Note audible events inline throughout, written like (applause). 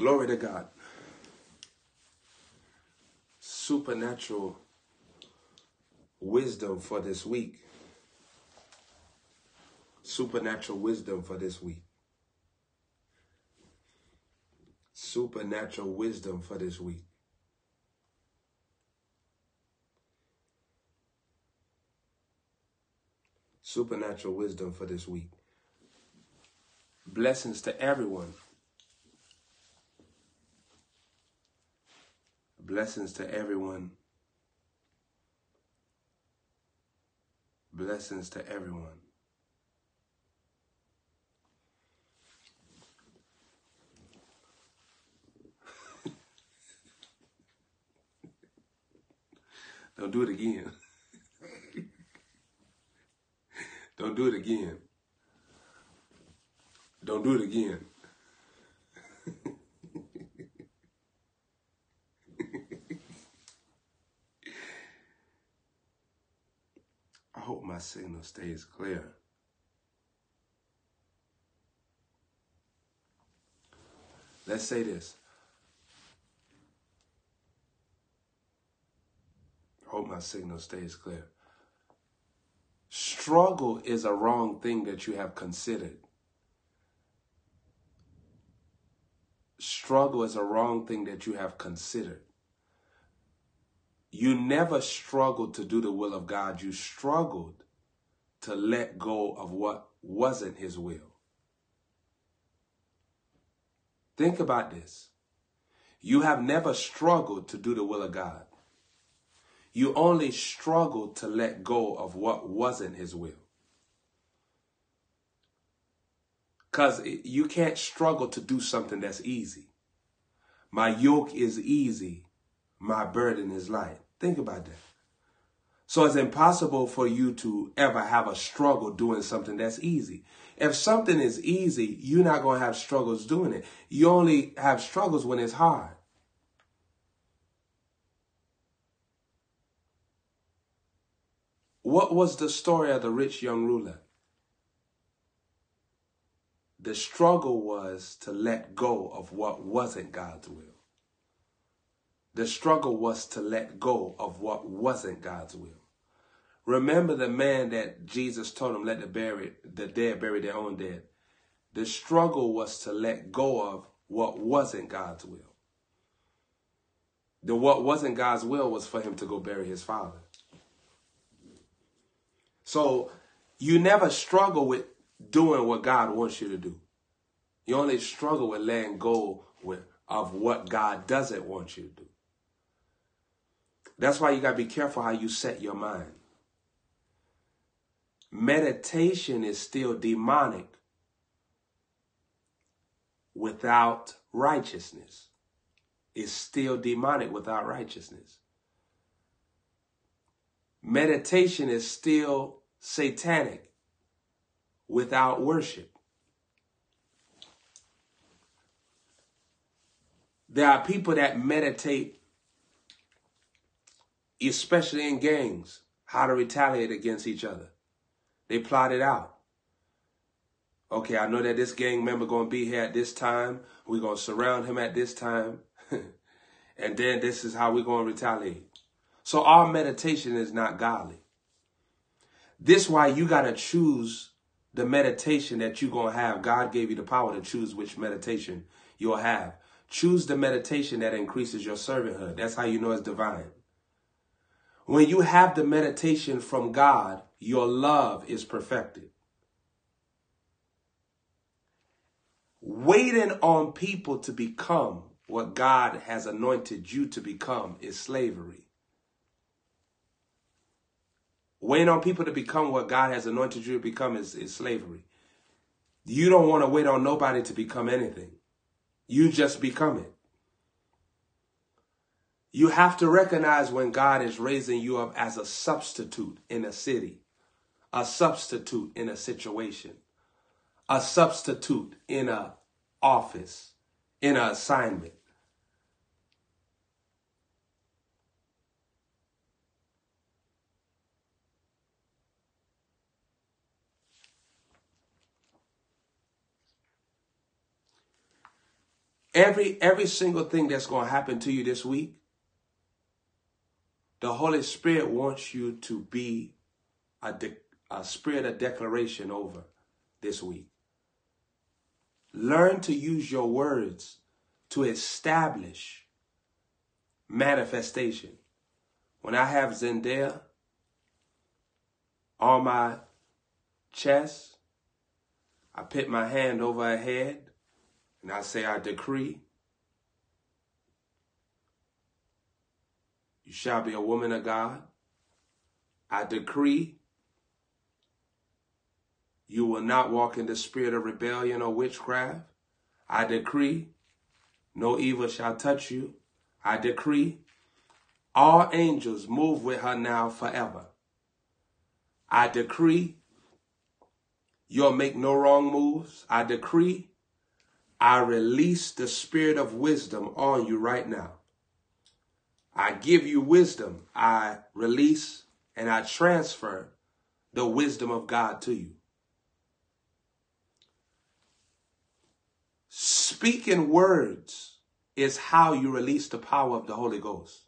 Glory to God. Supernatural wisdom for this week. Supernatural wisdom for this week. Supernatural wisdom for this week. Supernatural wisdom for this week. Blessings to everyone. Blessings to everyone. Blessings to everyone. (laughs) (laughs) Don't do it again. Don't do it again. Don't do it again. I hope my signal stays clear. Let's say this. Hope my signal stays clear. Struggle is a wrong thing that you have considered. Struggle is a wrong thing that you have considered. You never struggled to do the will of God. You struggled to let go of what wasn't his will. Think about this. You have never struggled to do the will of God. You only struggled to let go of what wasn't his will. Because you can't struggle to do something that's easy. My yoke is easy. My burden is light. Think about that. So it's impossible for you to ever have a struggle doing something that's easy. If something is easy, you're not going to have struggles doing it. You only have struggles when it's hard. What was the story of the rich young ruler? The struggle was to let go of what wasn't God's will. The struggle was to let go of what wasn't God's will. Remember the man that Jesus told him, let the, bury, the dead bury their own dead. The struggle was to let go of what wasn't God's will. The what wasn't God's will was for him to go bury his father. So you never struggle with doing what God wants you to do. You only struggle with letting go with, of what God doesn't want you to do. That's why you got to be careful how you set your mind. Meditation is still demonic without righteousness. It's still demonic without righteousness. Meditation is still satanic without worship. There are people that meditate, especially in gangs, how to retaliate against each other. They plot it out. Okay, I know that this gang member going to be here at this time. We're going to surround him at this time. (laughs) and then this is how we're going to retaliate. So our meditation is not godly. This why you got to choose the meditation that you're going to have. God gave you the power to choose which meditation you'll have. Choose the meditation that increases your servanthood. That's how you know it's divine. When you have the meditation from God, your love is perfected. Waiting on people to become what God has anointed you to become is slavery. Waiting on people to become what God has anointed you to become is, is slavery. You don't want to wait on nobody to become anything. You just become it. You have to recognize when God is raising you up as a substitute in a city, a substitute in a situation, a substitute in a office, in an assignment. Every every single thing that's going to happen to you this week, the Holy Spirit wants you to be a, de- a spirit of declaration over this week. Learn to use your words to establish manifestation. When I have Zendaya on my chest, I put my hand over her head and I say, I decree you shall be a woman of God. I decree you will not walk in the spirit of rebellion or witchcraft. I decree no evil shall touch you. I decree all angels move with her now forever. I decree you'll make no wrong moves. I decree I release the spirit of wisdom on you right now. I give you wisdom. I release and I transfer the wisdom of God to you. Speaking words is how you release the power of the Holy Ghost.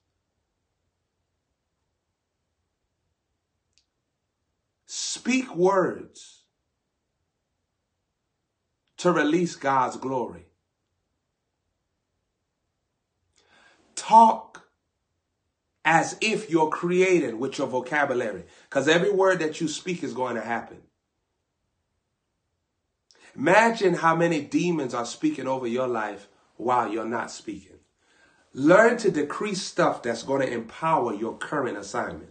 Speak words to release God's glory. Talk as if you're creating with your vocabulary, because every word that you speak is going to happen. Imagine how many demons are speaking over your life while you're not speaking. Learn to decrease stuff that's going to empower your current assignment.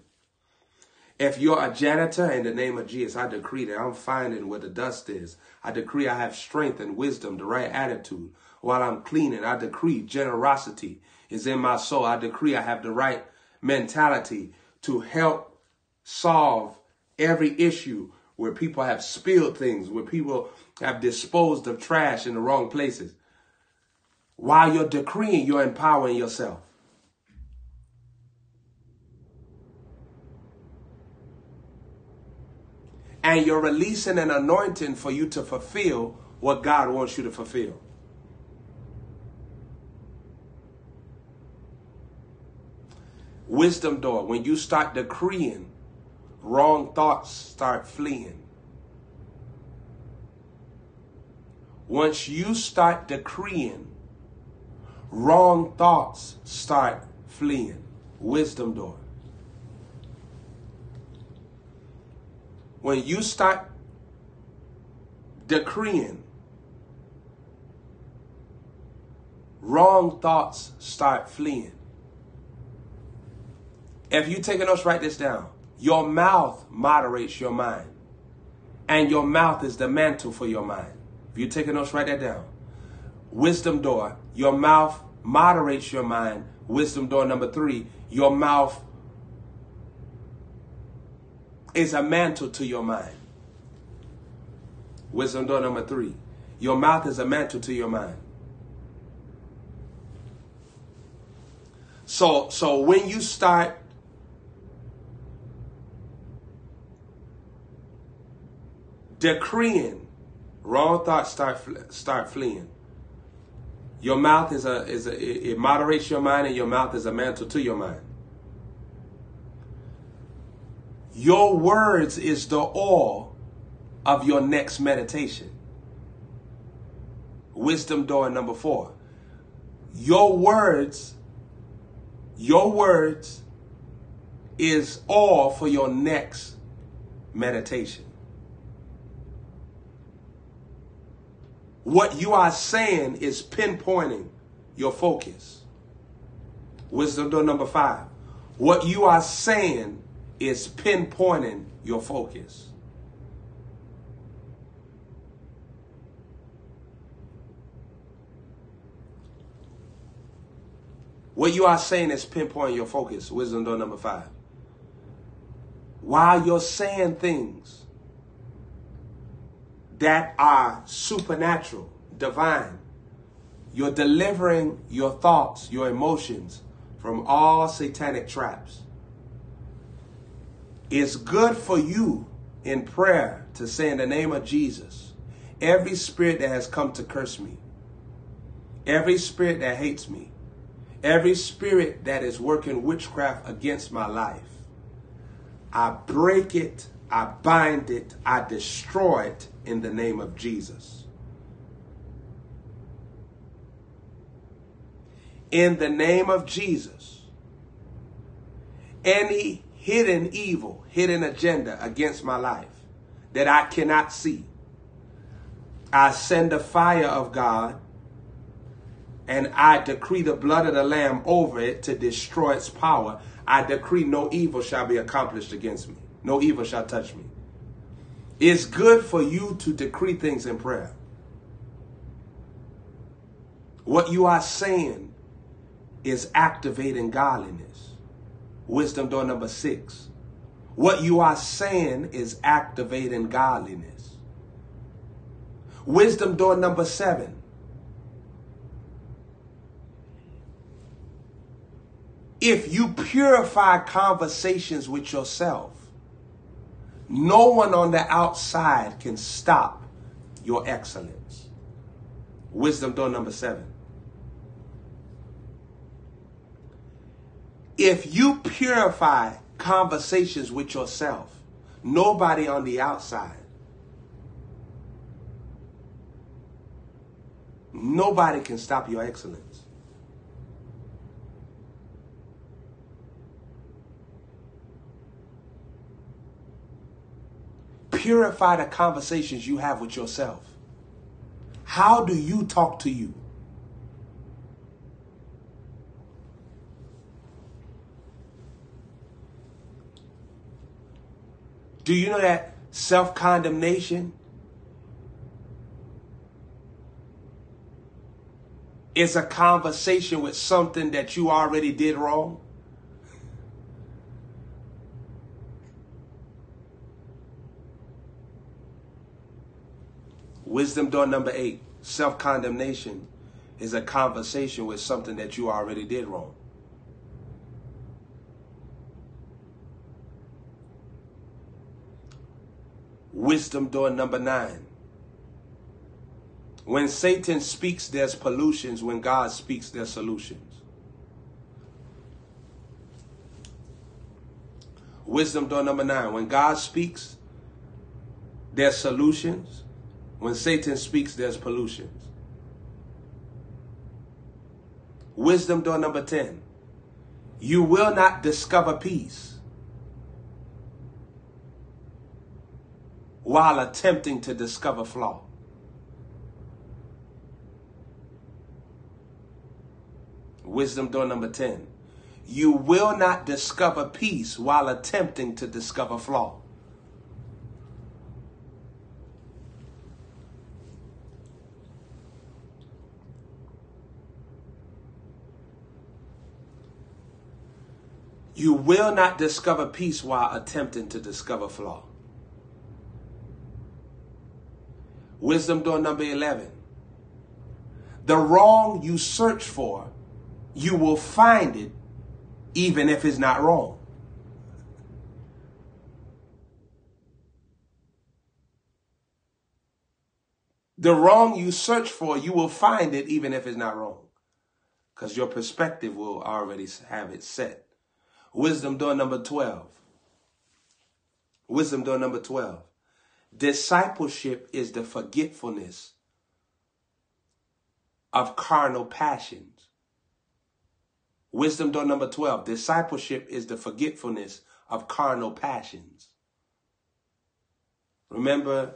If you're a janitor in the name of Jesus, I decree that I'm finding where the dust is. I decree I have strength and wisdom, the right attitude while I'm cleaning. I decree generosity is in my soul. I decree I have the right mentality to help solve every issue where people have spilled things, where people have disposed of trash in the wrong places. While you're decreeing, you're empowering yourself. And you're releasing an anointing for you to fulfill what God wants you to fulfill. Wisdom door, when you start decreeing, wrong thoughts start fleeing. Once you start decreeing, wrong thoughts start fleeing. Wisdom door. When you start decreeing, wrong thoughts start fleeing. If you take notes, write this down. Your mouth moderates your mind, and your mouth is the mantle for your mind. If you're taking notes, write that down. Wisdom door, your mouth moderates your mind. Wisdom door number three, your mouth is a mantle to your mind. Wisdom door number three, your mouth is a mantle to your mind. So, so when you start decreeing Wrong thoughts start start fleeing. Your mouth is a is a it moderates your mind, and your mouth is a mantle to your mind. Your words is the oil of your next meditation. Wisdom door number four. Your words, your words is all for your next meditation. What you are saying is pinpointing your focus. Wisdom door number five. What you are saying is pinpointing your focus. What you are saying is pinpointing your focus. Wisdom door number five. While you're saying things, that are supernatural, divine. You're delivering your thoughts, your emotions from all satanic traps. It's good for you in prayer to say in the name of Jesus, every spirit that has come to curse me, Every spirit that hates me, every spirit that is working witchcraft against my life, I break it, I bind it, I destroy it in the name of Jesus. In the name of Jesus, any hidden evil, hidden agenda against my life that I cannot see, I send the fire of God and I decree the blood of the Lamb over it to destroy its power. I decree no evil shall be accomplished against me. No evil shall touch me. It's good for you to decree things in prayer. What you are saying is activating godliness. Wisdom door number six. What you are saying is activating godliness. Wisdom door number seven. If you purify conversations with yourself, no one on the outside can stop your excellence. Wisdom door number seven. If you purify conversations with yourself, nobody on the outside, nobody can stop your excellence. Purify the conversations you have with yourself. How do you talk to you? Do you know that self condemnation is a conversation with something that you already did wrong? Wisdom door number eight self condemnation is a conversation with something that you already did wrong. Wisdom door number nine. When Satan speaks, there's pollutions. When God speaks, there's solutions. Wisdom door number nine. When God speaks, there's solutions. When Satan speaks, there's pollutions. Wisdom door number 10. You will not discover peace while attempting to discover flaw. Wisdom door number 10. You will not discover peace while attempting to discover flaw. You will not discover peace while attempting to discover flaw. Wisdom door number 11. The wrong you search for, you will find it even if it's not wrong. The wrong you search for, you will find it even if it's not wrong. Because your perspective will already have it set. Wisdom door number 12. Wisdom door number 12. Discipleship is the forgetfulness of carnal passions. Wisdom door number 12. Discipleship is the forgetfulness of carnal passions. Remember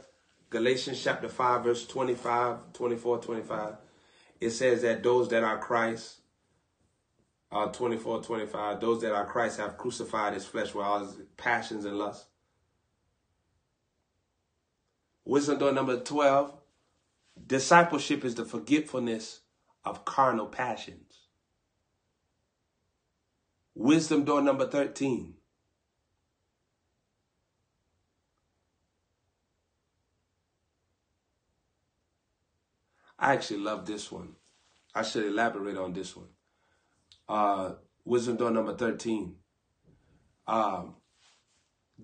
Galatians chapter 5, verse 25, 24, 25. It says that those that are Christ, uh, 24, 25, those that are Christ have crucified his flesh with all his passions and lusts. Wisdom door number 12 discipleship is the forgetfulness of carnal passions. Wisdom door number 13. I actually love this one. I should elaborate on this one. Uh, wisdom door number 13. Um,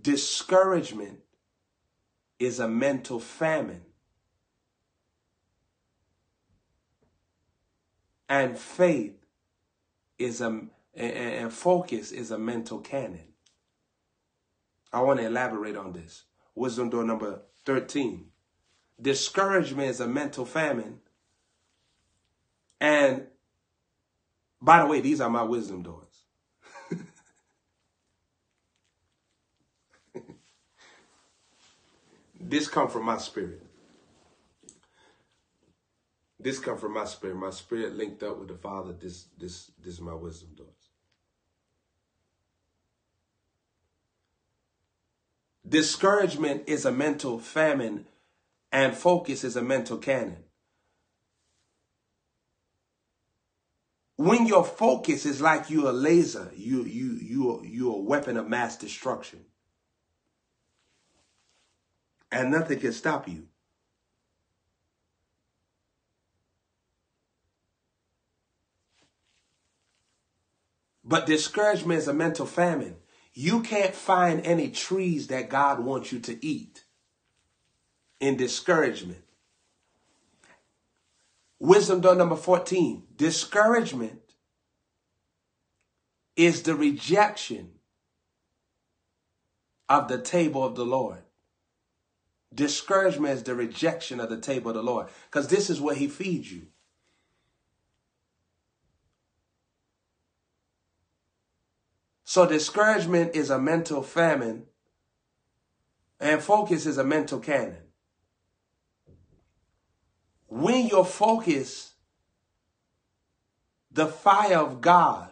discouragement is a mental famine. and faith is a and focus is a mental cannon. I want to elaborate on this. Wisdom door number 13. Discouragement is a mental famine. And by the way, these are my wisdom doors. (laughs) this come from my spirit. This come from my spirit. My spirit linked up with the Father. This this this is my wisdom doors. Discouragement is a mental famine and focus is a mental cannon. When your focus is like you're a laser, you you you you're a weapon of mass destruction. And nothing can stop you. But discouragement is a mental famine. You can't find any trees that God wants you to eat in discouragement. Wisdom door number 14. Discouragement is the rejection of the table of the Lord. Discouragement is the rejection of the table of the Lord because this is where he feeds you. So discouragement is a mental famine and focus is a mental cannon. When your focus, the fire of God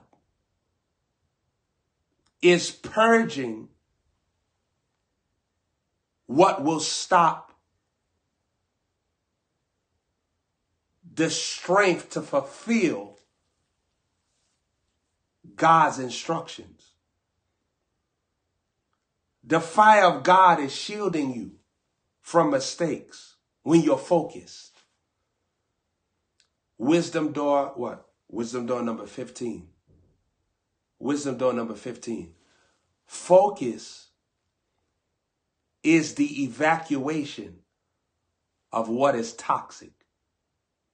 is purging what will stop the strength to fulfill God's instructions. The fire of God is shielding you from mistakes when you're focused. Wisdom door, what? Wisdom door number 15. Wisdom door number 15. Focus is the evacuation of what is toxic.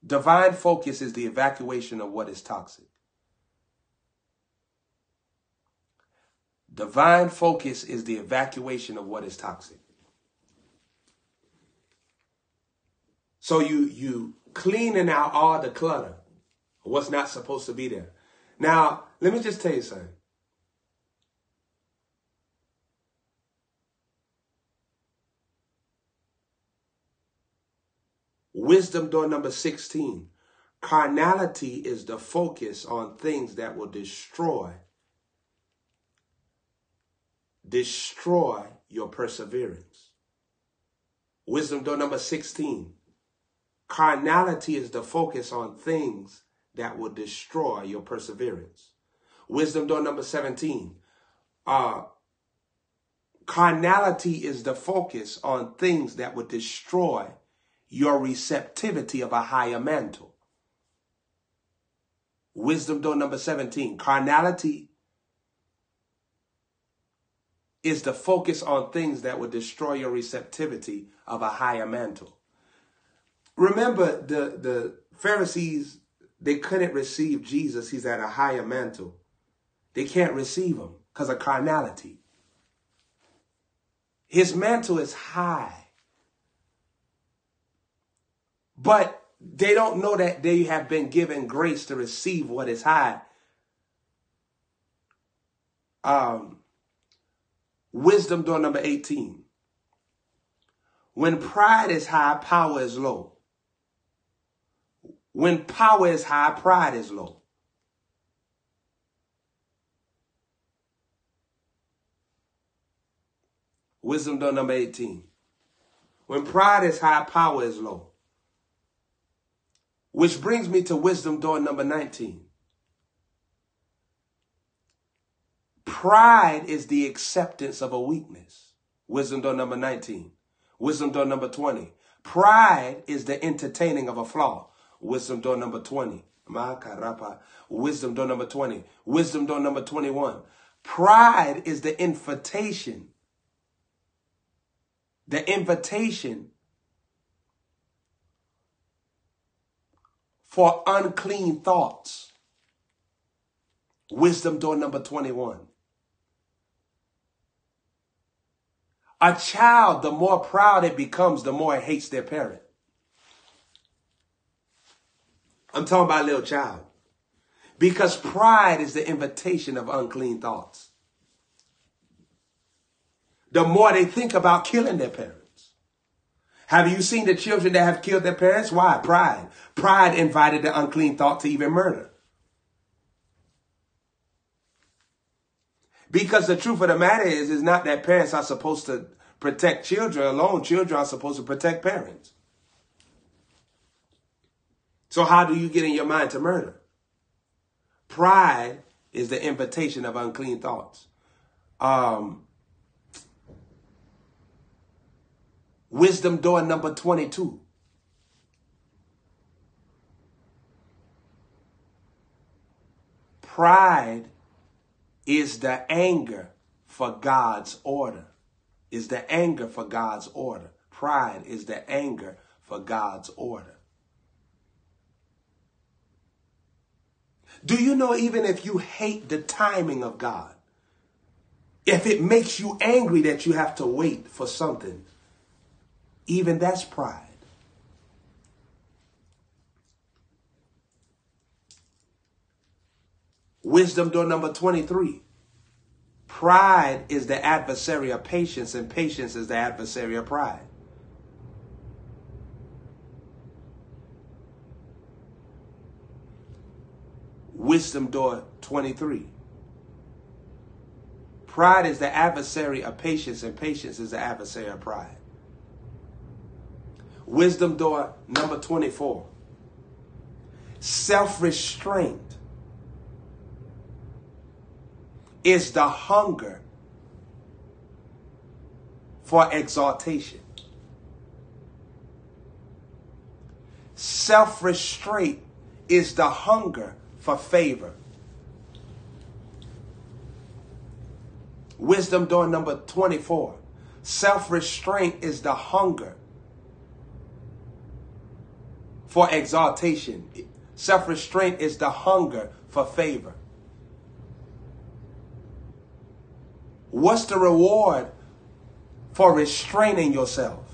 Divine focus is the evacuation of what is toxic. Divine focus is the evacuation of what is toxic. So you you cleaning out all the clutter, what's not supposed to be there. Now, let me just tell you something. Wisdom door number 16. Carnality is the focus on things that will destroy destroy your perseverance. Wisdom door number 16. Carnality is the focus on things that will destroy your perseverance. Wisdom door number 17. Uh, carnality is the focus on things that would destroy your receptivity of a higher mantle. Wisdom door number 17. Carnality is the focus on things that would destroy your receptivity of a higher mantle. Remember, the, the Pharisees, they couldn't receive Jesus. He's at a higher mantle. They can't receive him because of carnality. His mantle is high. But they don't know that they have been given grace to receive what is high. Um, Wisdom door number 18. When pride is high, power is low. When power is high, pride is low. Wisdom door number 18. When pride is high, power is low. Which brings me to wisdom door number 19. Pride is the acceptance of a weakness. Wisdom door number 19. Wisdom door number 20. Pride is the entertaining of a flaw. Wisdom door number 20. Wisdom door number 20. Wisdom door number 21. Pride is the invitation. The invitation for unclean thoughts. Wisdom door number 21. A child, the more proud it becomes, the more it hates their parent. I'm talking about little child. Because pride is the invitation of unclean thoughts. The more they think about killing their parents. Have you seen the children that have killed their parents? Why? Pride. Pride invited the unclean thought to even murder. Because the truth of the matter is, is not that parents are supposed to protect children alone. Children are supposed to protect parents. So how do you get in your mind to murder? Pride is the invitation of unclean thoughts. Um, wisdom door number 22. Pride is the anger for God's order. Is the anger for God's order. Pride is the anger for God's order. Do you know even if you hate the timing of God, if it makes you angry that you have to wait for something, even that's pride. Wisdom door number 23. Pride is the adversary of patience, and patience is the adversary of pride. Wisdom door 23. Pride is the adversary of patience, and patience is the adversary of pride. Wisdom door number 24. Self restraint is the hunger for exaltation. Self restraint is the hunger for favor. Wisdom door number 24. Self restraint is the hunger for exaltation. Self restraint is the hunger for favor. What's the reward for restraining yourself?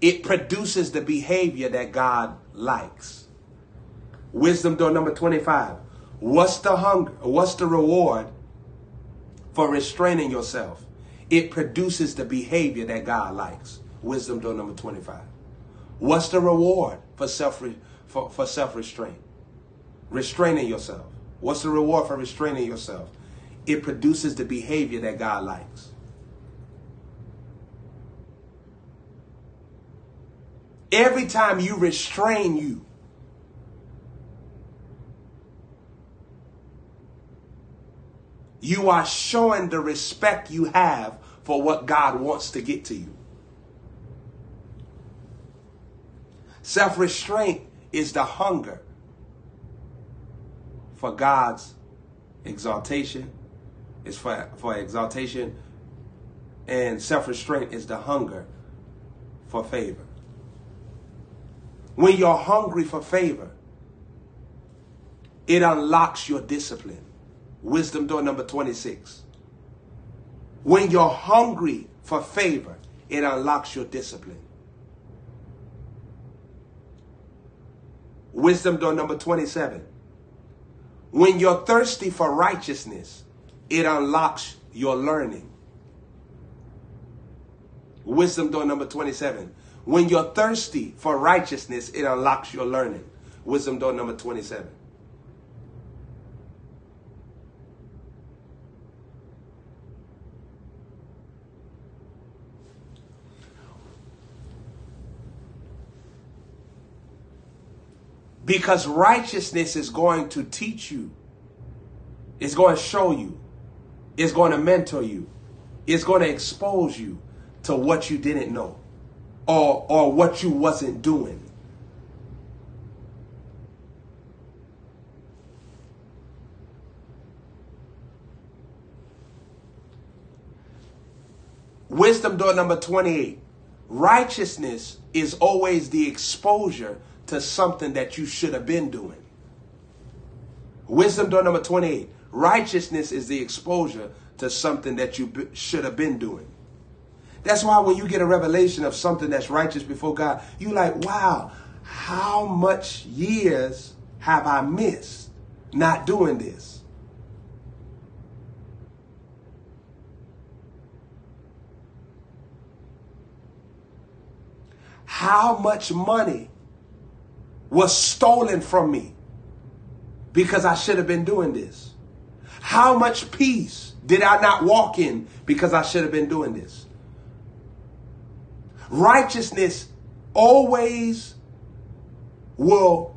It produces the behavior that God likes. Wisdom door number 25. What's the hunger? What's the reward for restraining yourself? It produces the behavior that God likes. Wisdom door number 25. What's the reward for self for, for self-restraint? Restraining yourself. What's the reward for restraining yourself? It produces the behavior that God likes. Every time you restrain you, you are showing the respect you have for what God wants to get to you. Self restraint is the hunger for God's exaltation, is for, for exaltation, and self restraint is the hunger for favor. When you're hungry for favor, it unlocks your discipline. Wisdom door number 26. When you're hungry for favor, it unlocks your discipline. Wisdom door number 27. When you're thirsty for righteousness, it unlocks your learning. Wisdom door number 27. When you're thirsty for righteousness, it unlocks your learning. Wisdom door number 27. Because righteousness is going to teach you. It's going to show you. It's going to mentor you. It's going to expose you to what you didn't know or or what you wasn't doing. Wisdom door number 28. Righteousness is always the exposure to something that you should have been doing. Wisdom door number 28. Righteousness is the exposure to something that you should have been doing. That's why when you get a revelation of something that's righteous before God, you like, wow, how much years have I missed not doing this? How much money was stolen from me because I should have been doing this? How much peace did I not walk in because I should have been doing this? Righteousness always will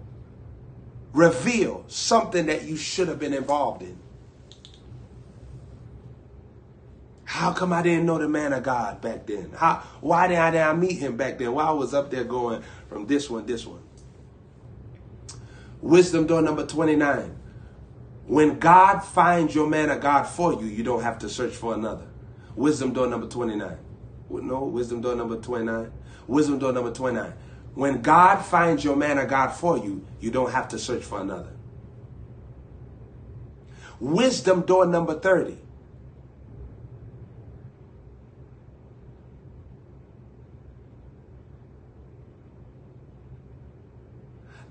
reveal something that you should have been involved in. How come I didn't know the man of God back then? How why did I, did I meet him back then? Why I was up there going from this one, this one. Wisdom door number 29. When God finds your man of God for you, you don't have to search for another. Wisdom door number 29. No, wisdom door number 29. Wisdom door number 29. When God finds your man of God for you, you don't have to search for another. Wisdom door number 30.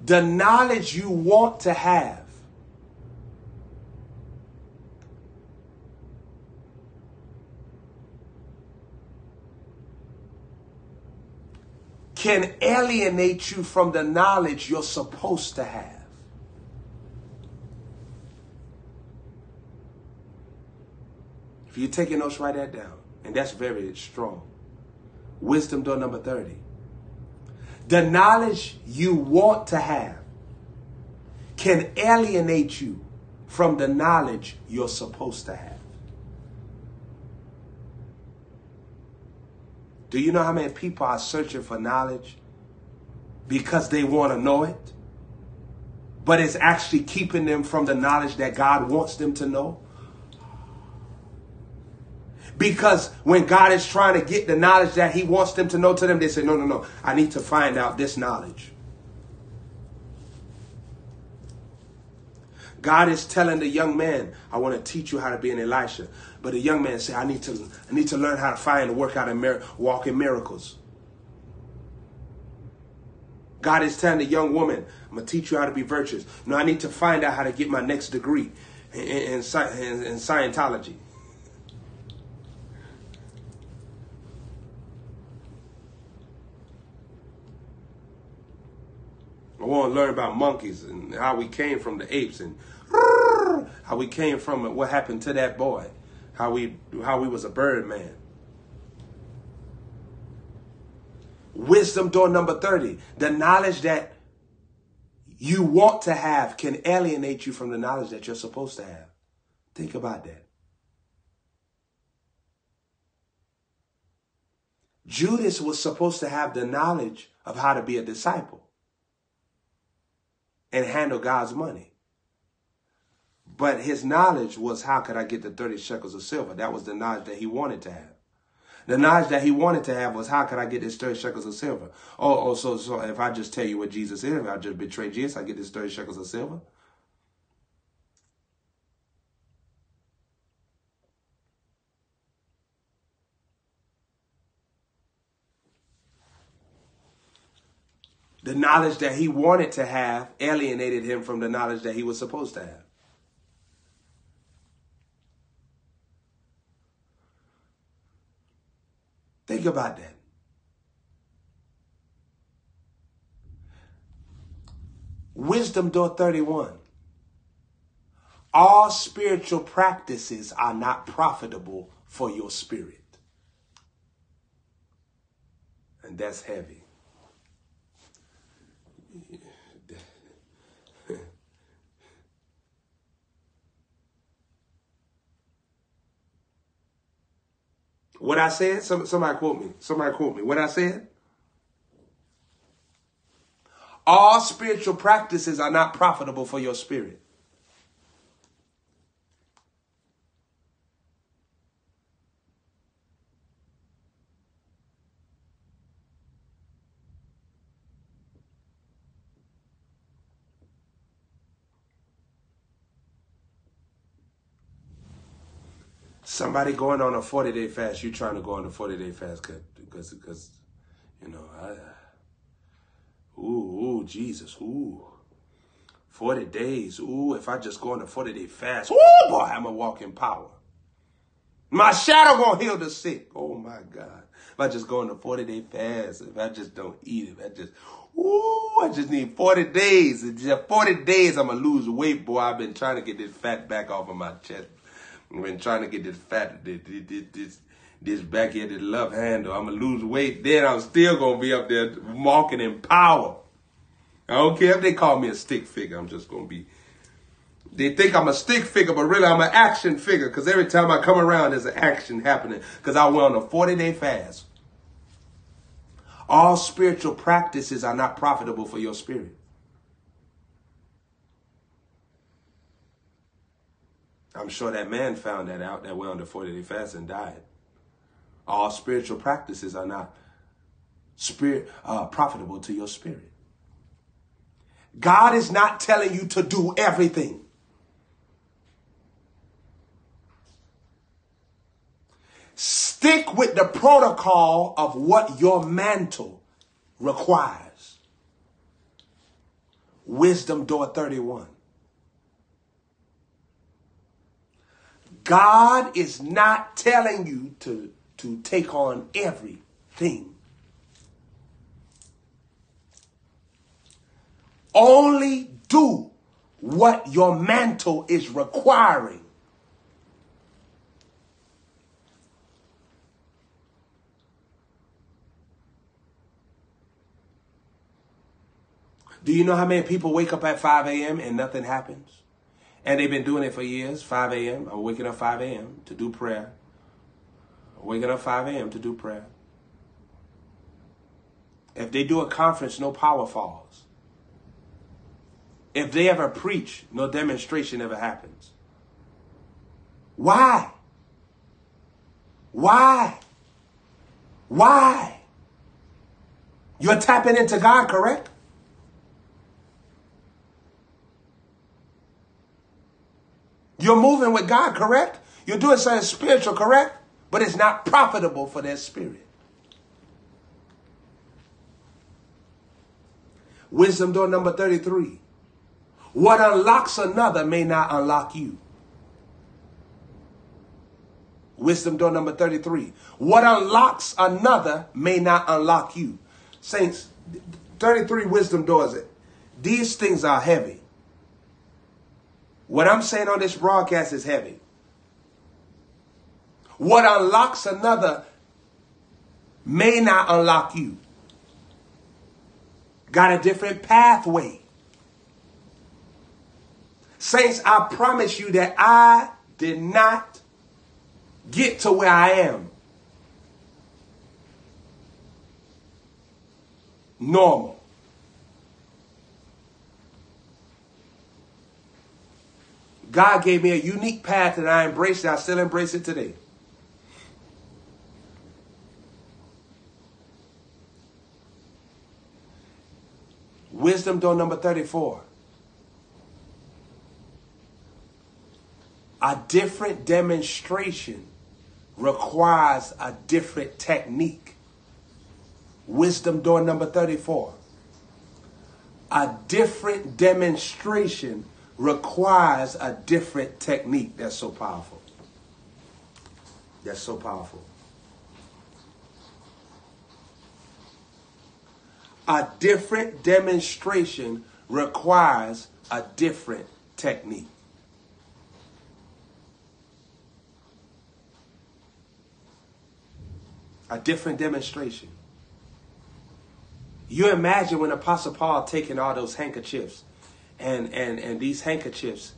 The knowledge you want to have can alienate you from the knowledge you're supposed to have. If you're taking notes, write that down. And that's very strong. Wisdom door number 30. The knowledge you want to have can alienate you from the knowledge you're supposed to have. Do you know how many people are searching for knowledge because they want to know it? But it's actually keeping them from the knowledge that God wants them to know? Because when God is trying to get the knowledge that He wants them to know to them, they say, No, no, no, I need to find out this knowledge. God is telling the young man, I want to teach you how to be an Elisha. But the young man said, I need to, I need to learn how to find and work out and mir- walk in miracles. God is telling the young woman, I'm going to teach you how to be virtuous. No, I need to find out how to get my next degree in, in, in, in Scientology. I want to learn about monkeys and how we came from the apes and how we came from it, what happened to that boy, how we how we was a bird man. Wisdom door number 30. The knowledge that you want to have can alienate you from the knowledge that you're supposed to have. Think about that. Judas was supposed to have the knowledge of how to be a disciple and handle God's money. But his knowledge was how could I get the 30 shekels of silver? That was the knowledge that he wanted to have. The knowledge that he wanted to have was how could I get this 30 shekels of silver? Oh, oh so, so if I just tell you what Jesus is, if I just betray Jesus, I get this 30 shekels of silver? The knowledge that he wanted to have alienated him from the knowledge that he was supposed to have. Think about that. Wisdom door 31. All spiritual practices are not profitable for your spirit. And that's heavy. What I said? Some, somebody quote me. Somebody quote me. What I said? All spiritual practices are not profitable for your spirit. Somebody going on a 40 day fast, you trying to go on a 40 day fast because, because, you know, I, ooh, ooh, Jesus, ooh. 40 days, ooh, if I just go on a 40 day fast, ooh, boy, I'm a walk in power. My shadow gonna heal the sick. Oh my God. If I just go on a 40 day fast, if I just don't eat, if I just, ooh, I just need 40 days. Just 40 days, I'm gonna lose weight, boy. I've been trying to get this fat back off of my chest. Been trying to get this fat, this, this, this back here, this love handle. I'm gonna lose weight. Then I'm still gonna be up there walking in power. I don't care if they call me a stick figure. I'm just gonna be they think I'm a stick figure, but really I'm an action figure because every time I come around, there's an action happening because I went on a 40 day fast. All spiritual practices are not profitable for your spirit. I'm sure that man found that out that went on the 40 day fast and died. All spiritual practices are not spirit uh, profitable to your spirit. God is not telling you to do everything. Stick with the protocol of what your mantle requires. Wisdom door 31. God is not telling you to, to take on everything. Only do what your mantle is requiring. Do you know how many people wake up at 5 a.m. and nothing happens? And they've been doing it for years. 5 a.m. I'm waking up 5 a.m. to do prayer. Waking up 5 a.m. to do prayer. If they do a conference, no power falls. If they ever preach, no demonstration ever happens. Why? Why? Why? You're tapping into God, correct? You're moving with God, correct? You're doing something spiritual, correct? But it's not profitable for their spirit. Wisdom door number 33. What unlocks another may not unlock you. Wisdom door number 33. What unlocks another may not unlock you. Saints, 33 wisdom doors. It. These things are heavy. What I'm saying on this broadcast is heavy. What unlocks another may not unlock you. Got a different pathway. Saints, I promise you that I did not get to where I am. Normal. God gave me a unique path and I embraced it. I still embrace it today. Wisdom door number 34. A different demonstration requires a different technique. Wisdom door number 34. A different demonstration requires a different technique. That's so powerful. That's so powerful. A different demonstration requires a different technique. A different demonstration. You imagine when Apostle Paul taking all those handkerchiefs and, and, and these handkerchiefs,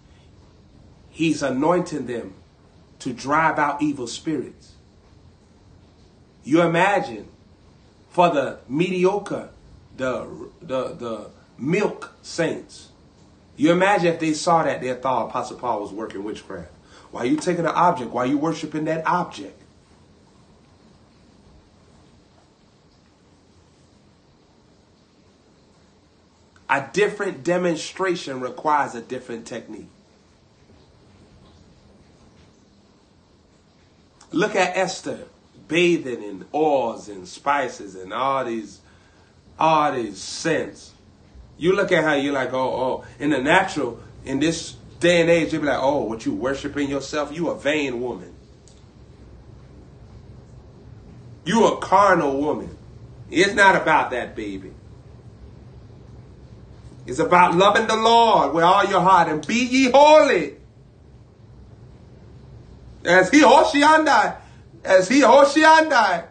he's anointing them to drive out evil spirits. You imagine for the mediocre, the, the, the milk saints, you imagine if they saw that, they thought Apostle Paul was working witchcraft. Why are you taking an object? Why are you worshiping that object? A different demonstration requires a different technique. Look at Esther bathing in oils and spices and all these all these scents. You look at her, you're like, oh, oh. In the natural, in this day and age, you'd be like, oh, what you worshiping yourself? You a vain woman. You a carnal woman. It's not about that, baby. It's about loving the Lord with all your heart and be ye holy. As he Hoshiandai. As he Hoshiandai.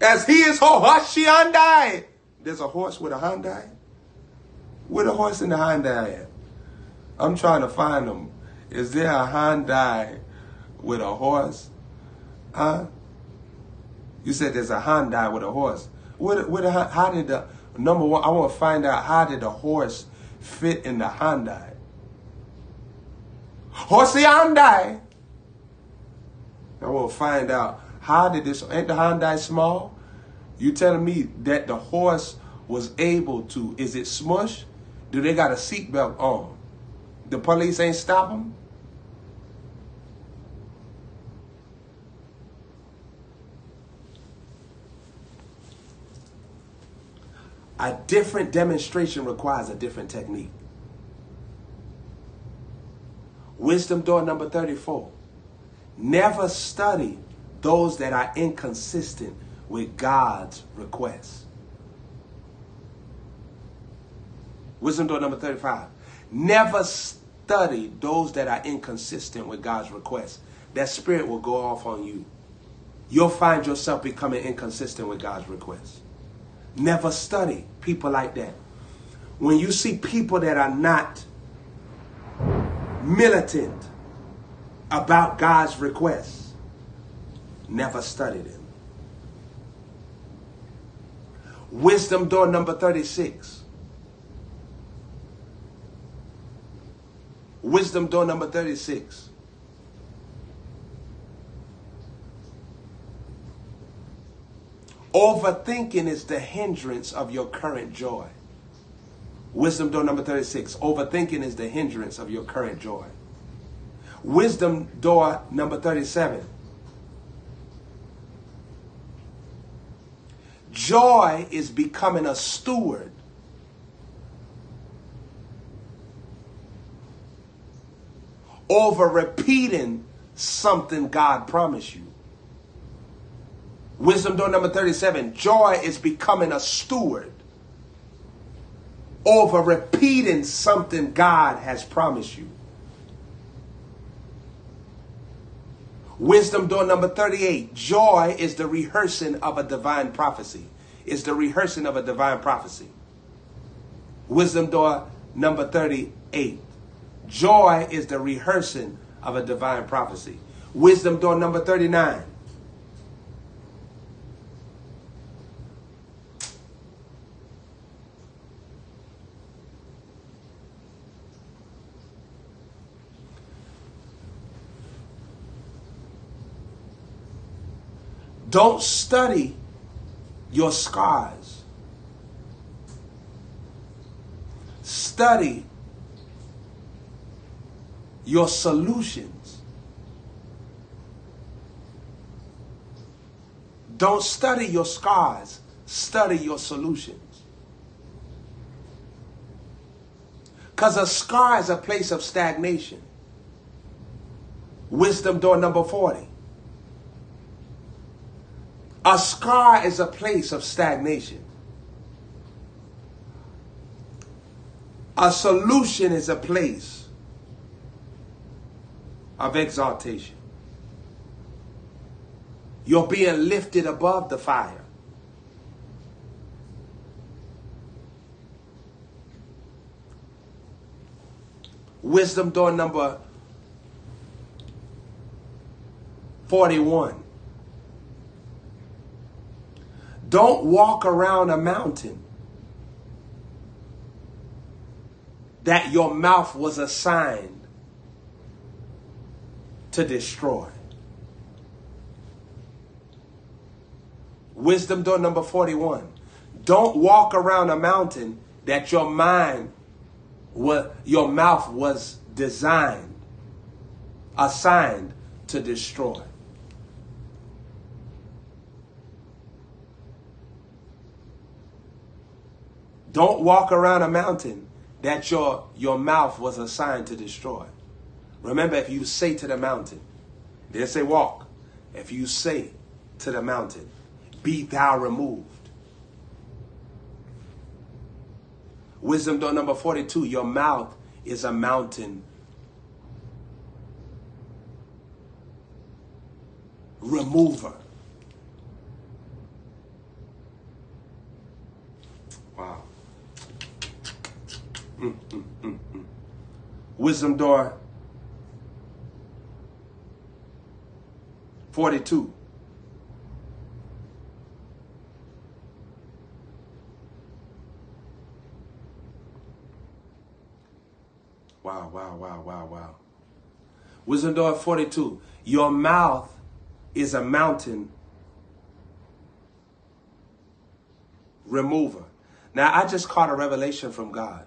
As he is Hoshiandai. There's a horse with a Hyundai. Where the horse in the Hyundai? I'm trying to find them. Is there a Hyundai with a horse? Huh? You said there's a Hyundai with a horse. What, what, how did the, number one, I want to find out how did the horse fit in the Hyundai? Horsey Hyundai. I want to find out how did this, ain't the Hyundai small? You telling me that the horse was able to, is it smush? Do they got a seatbelt on? The police ain't stop them? A different demonstration requires a different technique. Wisdom door number 34. Never study those that are inconsistent with God's requests. Wisdom door number 35. Never study those that are inconsistent with God's requests. That spirit will go off on you. You'll find yourself becoming inconsistent with God's requests. Never study people like that. When you see people that are not militant about God's requests, never study them. Wisdom door number 36. Wisdom door number 36. Overthinking is the hindrance of your current joy. Wisdom door number 36. Overthinking is the hindrance of your current joy. Wisdom door number 37. Joy is becoming a steward over repeating something God promised you. Wisdom door number 37 joy is becoming a steward over repeating something God has promised you. Wisdom door number 38 joy is the rehearsing of a divine prophecy. It's the rehearsing of a divine prophecy. Wisdom door number 38 joy is the rehearsing of a divine prophecy. Wisdom door number 39 Don't study your scars. Study your solutions. Don't study your scars, study your solutions. Because a scar is a place of stagnation. Wisdom door number 40. A scar is a place of stagnation. A solution is a place of exaltation. You're being lifted above the fire. Wisdom door number 41. Don't walk around a mountain that your mouth was assigned to destroy. Wisdom door number 41. Don't walk around a mountain that your mind, your mouth was designed assigned to destroy. Don't walk around a mountain that your, your mouth was assigned to destroy. Remember, if you say to the mountain, they say walk. If you say to the mountain, be thou removed. Wisdom door number 42, your mouth is a mountain remover. Wow. Wisdom door 42. Wow, wow, wow, wow, wow. Wisdom door 42. Your mouth is a mountain remover. Now, I just caught a revelation from God.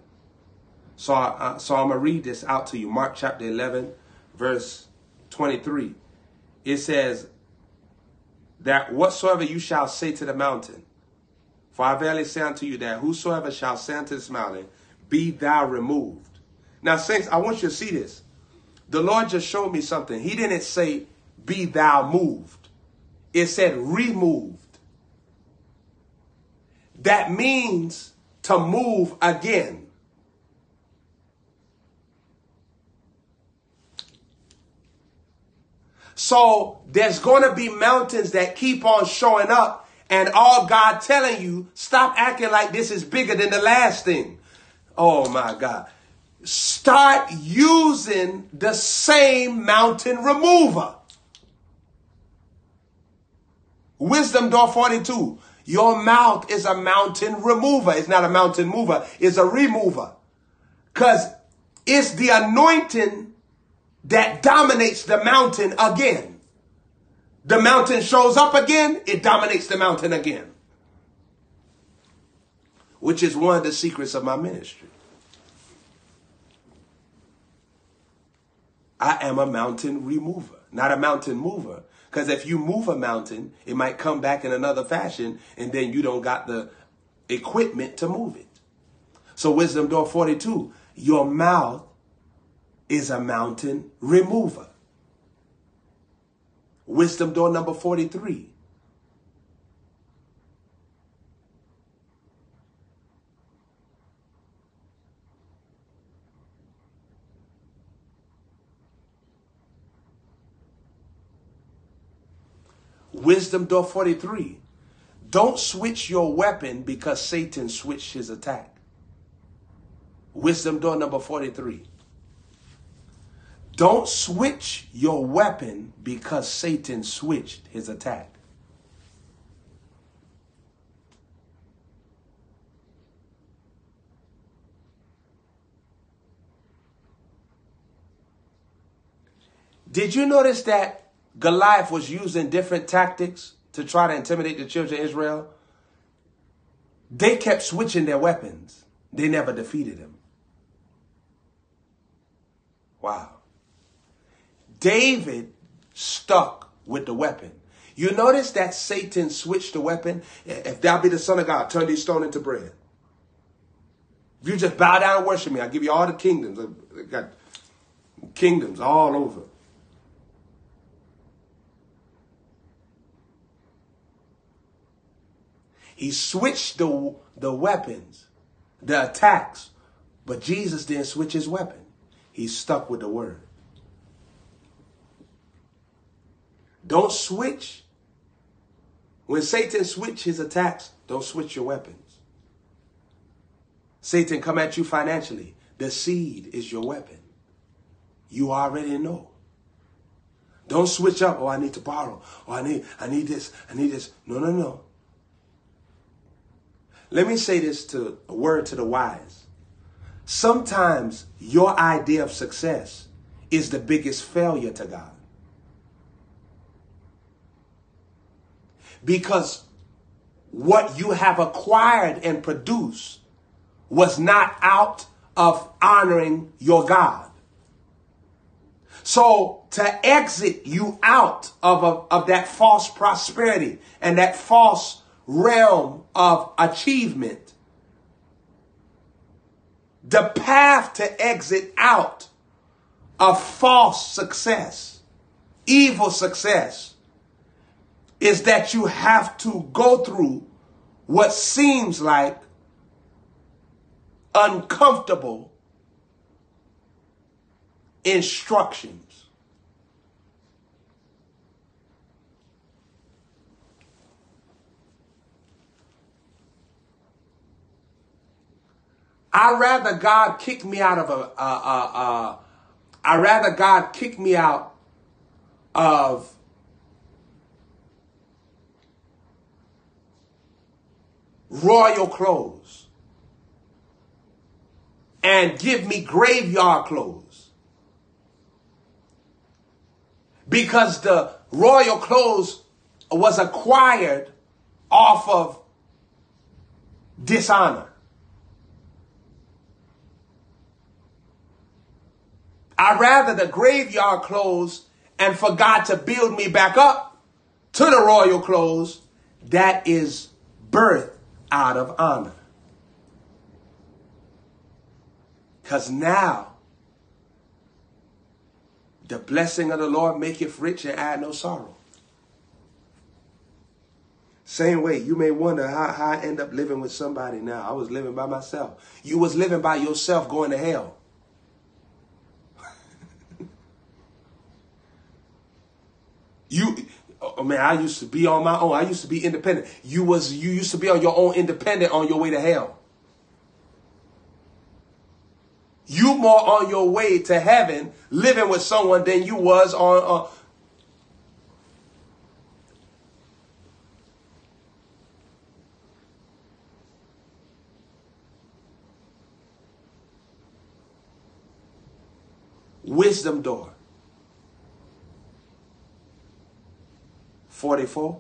So, I, so I'm going to read this out to you. Mark chapter 11, verse 23. It says that whatsoever you shall say to the mountain, for I verily say unto you that whosoever shall say unto this mountain, be thou removed. Now, saints, I want you to see this. The Lord just showed me something. He didn't say, be thou moved. It said removed. That means to move again. So there's going to be mountains that keep on showing up and all God telling you, stop acting like this is bigger than the last thing. Oh my God. Start using the same mountain remover. Wisdom door 42. Your mouth is a mountain remover. It's not a mountain mover. It's a remover. Cause it's the anointing that dominates the mountain again. The mountain shows up again. It dominates the mountain again. Which is one of the secrets of my ministry. I am a mountain remover, not a mountain mover. Because if you move a mountain, it might come back in another fashion, and then you don't got the equipment to move it. So, wisdom door 42 your mouth is a mountain remover. Wisdom door number 43 Wisdom door 43. Don't switch your weapon because Satan switched his attack. Wisdom door number 43. Don't switch your weapon because Satan switched his attack. Did you notice that Goliath was using different tactics to try to intimidate the children of Israel. They kept switching their weapons. They never defeated him. Wow. David stuck with the weapon. You notice that Satan switched the weapon? If thou be the son of God, turn these stone into bread. If you just bow down and worship me, I'll give you all the kingdoms. I've got kingdoms all over. He switched the, the weapons, the attacks, but Jesus didn't switch his weapon. He stuck with the word. Don't switch. When Satan switch his attacks, don't switch your weapons. Satan come at you financially. The seed is your weapon. You already know. Don't switch up. Oh, I need to borrow. Oh, I need, I need this. I need this. No, no, no. Let me say this to a word to the wise. Sometimes your idea of success is the biggest failure to God. Because what you have acquired and produced was not out of honoring your God. So to exit you out of, of, of that false prosperity and that false realm of achievement, the path to exit out of false success, evil success, is that you have to go through what seems like uncomfortable instructions. I rather God kick me out of a. Uh, uh, uh, I rather God kick me out of royal clothes and give me graveyard clothes. Because the royal clothes was acquired off of dishonor. I rather the graveyard clothes and for God to build me back up to the royal clothes that is birth out of honor. Because now, the blessing of the Lord maketh rich and add no sorrow. Same way, you may wonder how, how I end up living with somebody now. I was living by myself. You was living by yourself going to hell. (laughs) you oh man, I used to be on my own. I used to be independent. You was you used to be on your own independent on your way to hell. You more on your way to heaven living with someone than you was on uh, Wisdom door. 44.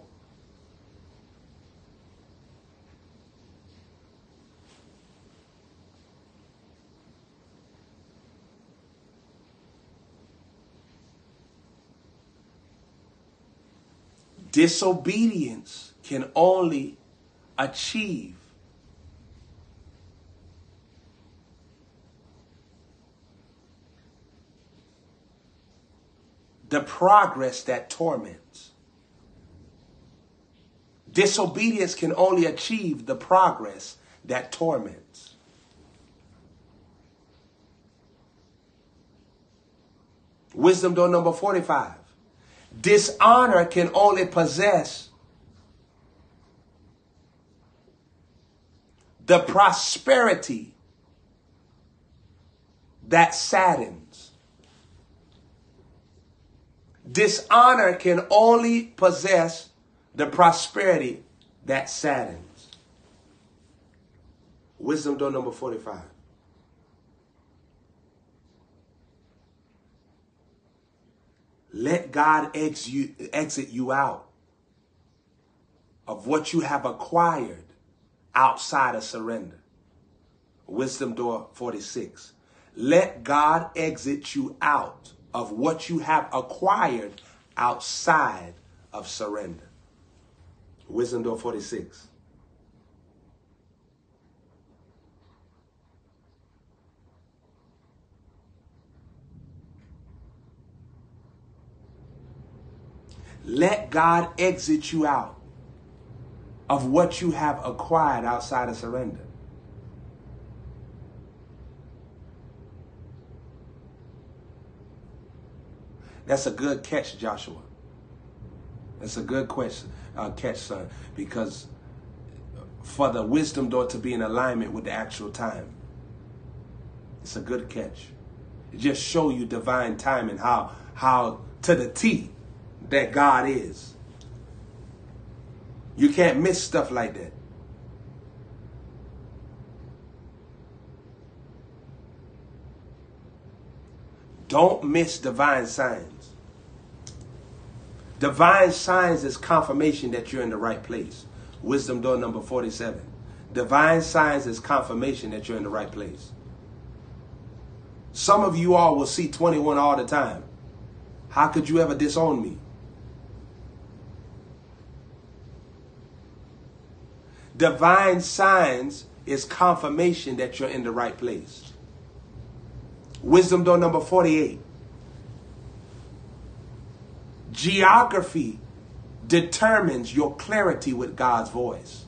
Disobedience can only achieve the progress that torments. Disobedience can only achieve the progress that torments. Wisdom door number 45. Dishonor can only possess the prosperity that saddens. Dishonor can only possess the prosperity that saddens. Wisdom door number 45. Let God exit you out of what you have acquired outside of surrender. Wisdom door 46. Let God exit you out of what you have acquired outside of surrender. Wisdom door 46. Let God exit you out of what you have acquired outside of surrender. That's a good catch, Joshua. That's a good question uh, catch, son, because for the wisdom door to be in alignment with the actual time. It's a good catch. It just show you divine timing, how how to the T that God is. You can't miss stuff like that. Don't miss divine signs. Divine signs is confirmation that you're in the right place. Wisdom door number 47. Divine signs is confirmation that you're in the right place. Some of you all will see 21 all the time. How could you ever disown me? Divine signs is confirmation that you're in the right place. Wisdom door number 48. Geography determines your clarity with God's voice.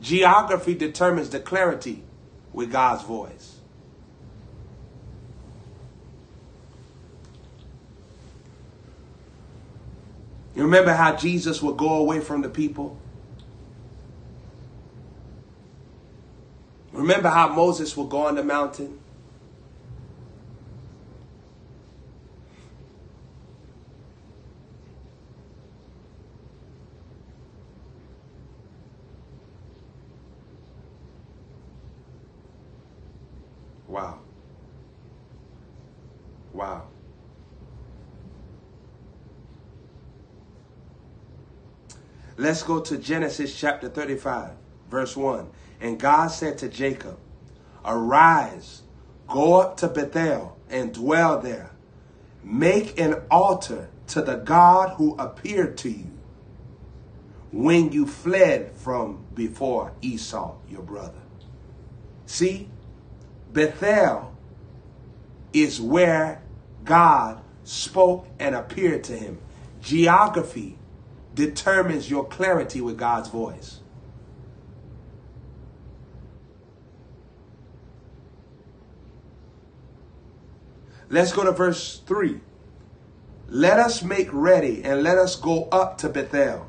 Geography determines the clarity with God's voice. You remember how Jesus would go away from the people? Remember how Moses would go on the mountain? Wow. Wow. Let's go to Genesis chapter 35, verse 1. And God said to Jacob, Arise, go up to Bethel and dwell there. Make an altar to the God who appeared to you when you fled from before Esau, your brother. See, Bethel is where God spoke and appeared to him. Geography determines your clarity with God's voice. Let's go to verse 3. Let us make ready and let us go up to Bethel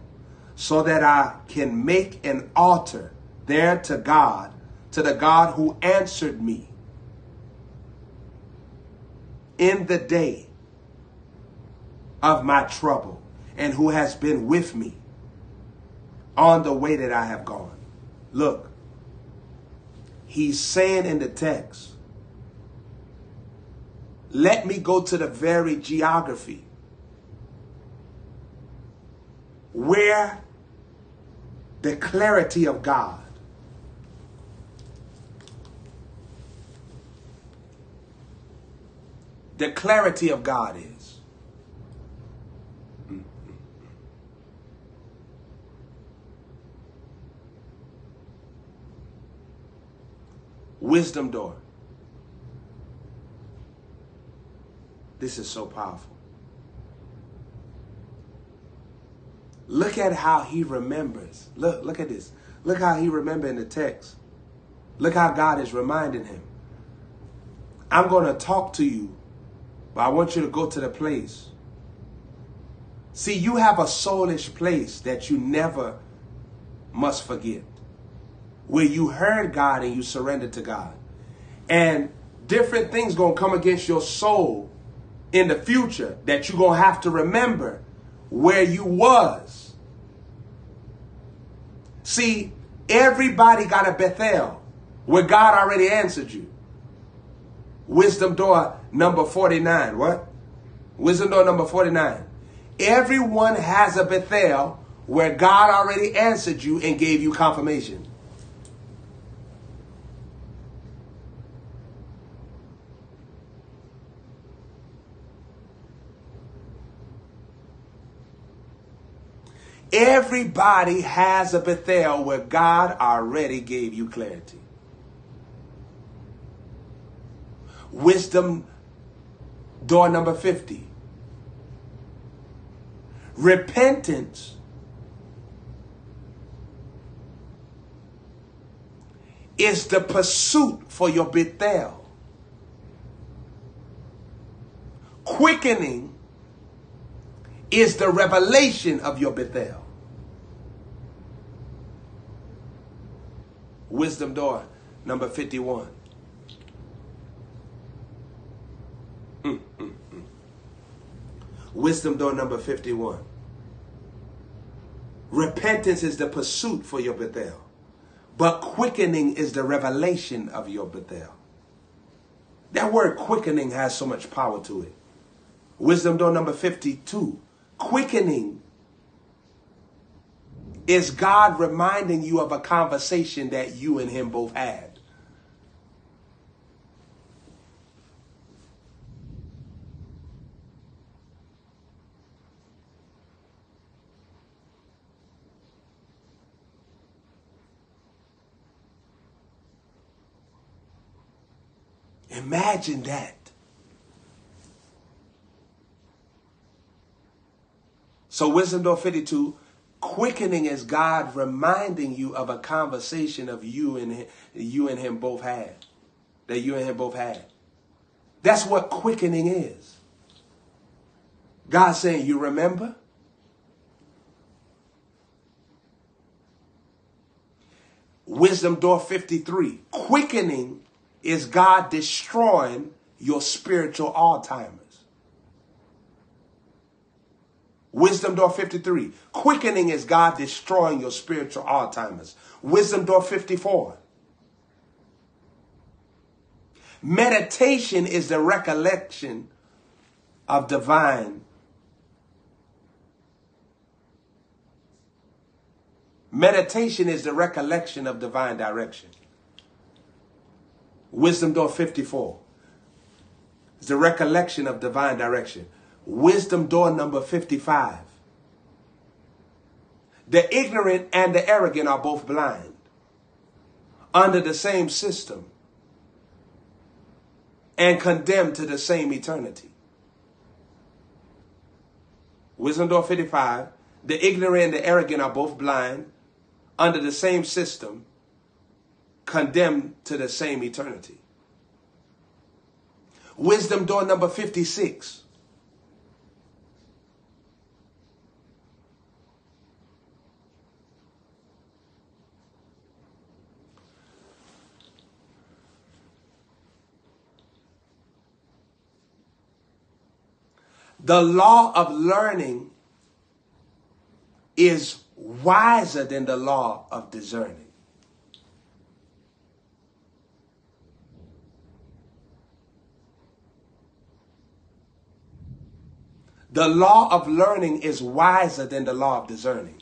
so that I can make an altar there to God, to the God who answered me in the day of my trouble and who has been with me on the way that I have gone. Look, he's saying in the text, let me go to the very geography where the clarity of God the clarity of God is. Wisdom door. This is so powerful. Look at how he remembers. Look, look at this. Look how he remember in the text. Look how God is reminding him. I'm going to talk to you, but I want you to go to the place. See, you have a soulish place that you never must forget. Where you heard God and you surrendered to God. And different things going to come against your soul in the future that you're going to have to remember where you was. See, everybody got a Bethel where God already answered you. Wisdom door number 49. What? Wisdom door number 49. Everyone has a Bethel where God already answered you and gave you confirmation. Everybody has a Bethel where God already gave you clarity. Wisdom door number 50. Repentance is the pursuit for your Bethel. Quickening is the revelation of your Bethel. Wisdom door number 51. Wisdom door number 51. Repentance is the pursuit for your Bethel, but quickening is the revelation of your Bethel. That word quickening has so much power to it. Wisdom door number 52. Quickening is God reminding you of a conversation that you and him both had. Imagine that. So wisdom door 52, quickening is God reminding you of a conversation of you and him, you and him both had. That you and him both had. That's what quickening is. God saying, you remember? Wisdom door 53. Quickening is God destroying your spiritual Alzheimer's. Wisdom door 53. Quickening is God destroying your spiritual Alzheimer's. Wisdom door 54. Meditation is the recollection of divine. Meditation is the recollection of divine direction. Wisdom door 54 is the recollection of divine direction. Wisdom door number 55. The ignorant and the arrogant are both blind under the same system and condemned to the same eternity. Wisdom door 55. The ignorant and the arrogant are both blind under the same system, condemned to the same eternity. Wisdom door number 56. The law of learning is wiser than the law of discerning. The law of learning is wiser than the law of discerning.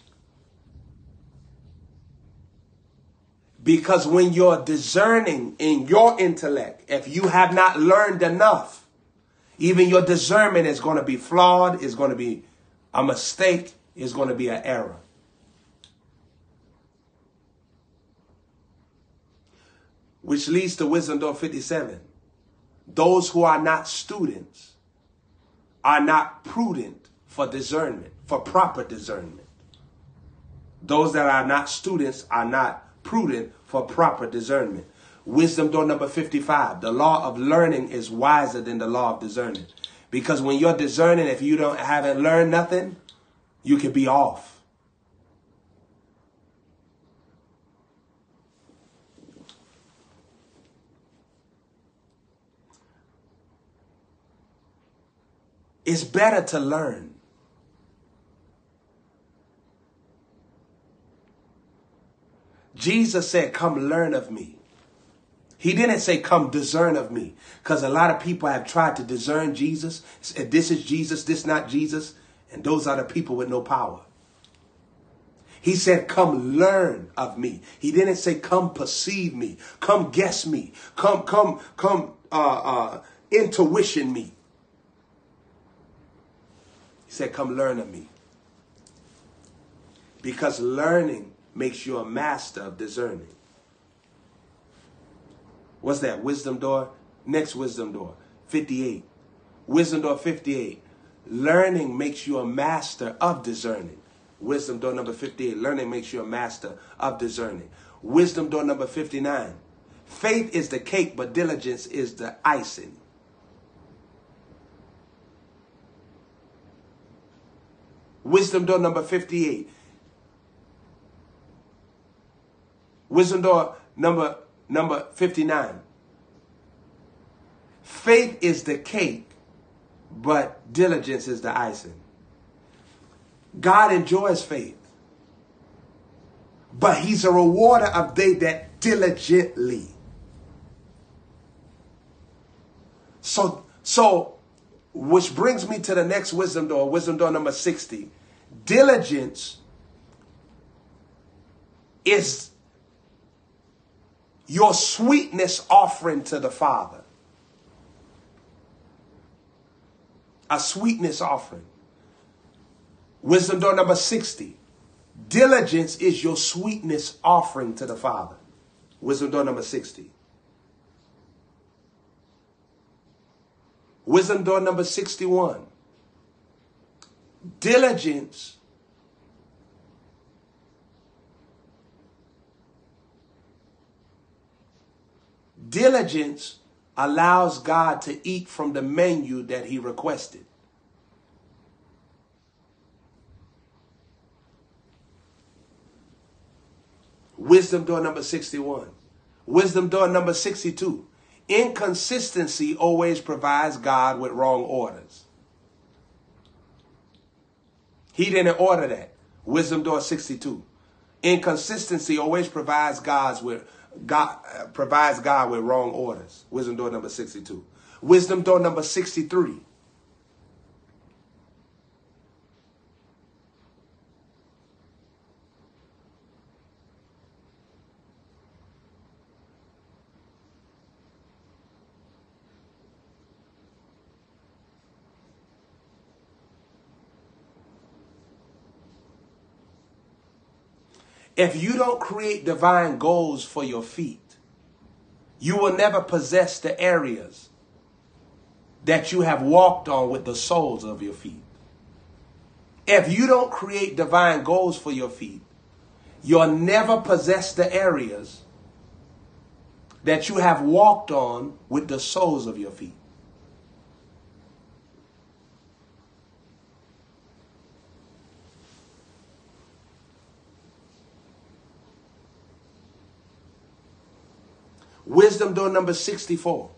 Because when you're discerning in your intellect, if you have not learned enough, even your discernment is going to be flawed, is going to be a mistake, is going to be an error. Which leads to wisdom door 57. Those who are not students are not prudent for discernment, for proper discernment. Those that are not students are not prudent for proper discernment. Wisdom door number 55. The law of learning is wiser than the law of discerning. Because when you're discerning, if you don't haven't learned nothing, you can be off. It's better to learn. Jesus said, Come learn of me. He didn't say, come discern of me. Because a lot of people have tried to discern Jesus. Said, this is Jesus, this not Jesus. And those are the people with no power. He said, come learn of me. He didn't say, come perceive me. Come guess me. Come, come, come, uh, uh, intuition me. He said, come learn of me. Because learning makes you a master of discerning. What's that? Wisdom door? Next wisdom door. 58. Wisdom door 58. Learning makes you a master of discerning. Wisdom door number 58. Learning makes you a master of discerning. Wisdom door number 59. Faith is the cake, but diligence is the icing. Wisdom door number 58. Wisdom door number number 59. Faith is the cake, but diligence is the icing. God enjoys faith, but he's a rewarder of they that diligently. So, so, which brings me to the next wisdom door, wisdom door number 60. Diligence is your sweetness offering to the Father. A sweetness offering. Wisdom door number 60. Diligence is your sweetness offering to the Father. Wisdom door number 60. Wisdom door number 61. Diligence Diligence allows God to eat from the menu that he requested. Wisdom door number 61. Wisdom door number 62. Inconsistency always provides God with wrong orders. He didn't order that. Wisdom door 62. Inconsistency always provides God's with God provides God with wrong orders. Wisdom door number 62. Wisdom door number 63. If you don't create divine goals for your feet, you will never possess the areas that you have walked on with the soles of your feet. If you don't create divine goals for your feet, you'll never possess the areas that you have walked on with the soles of your feet. Wisdom door number 64.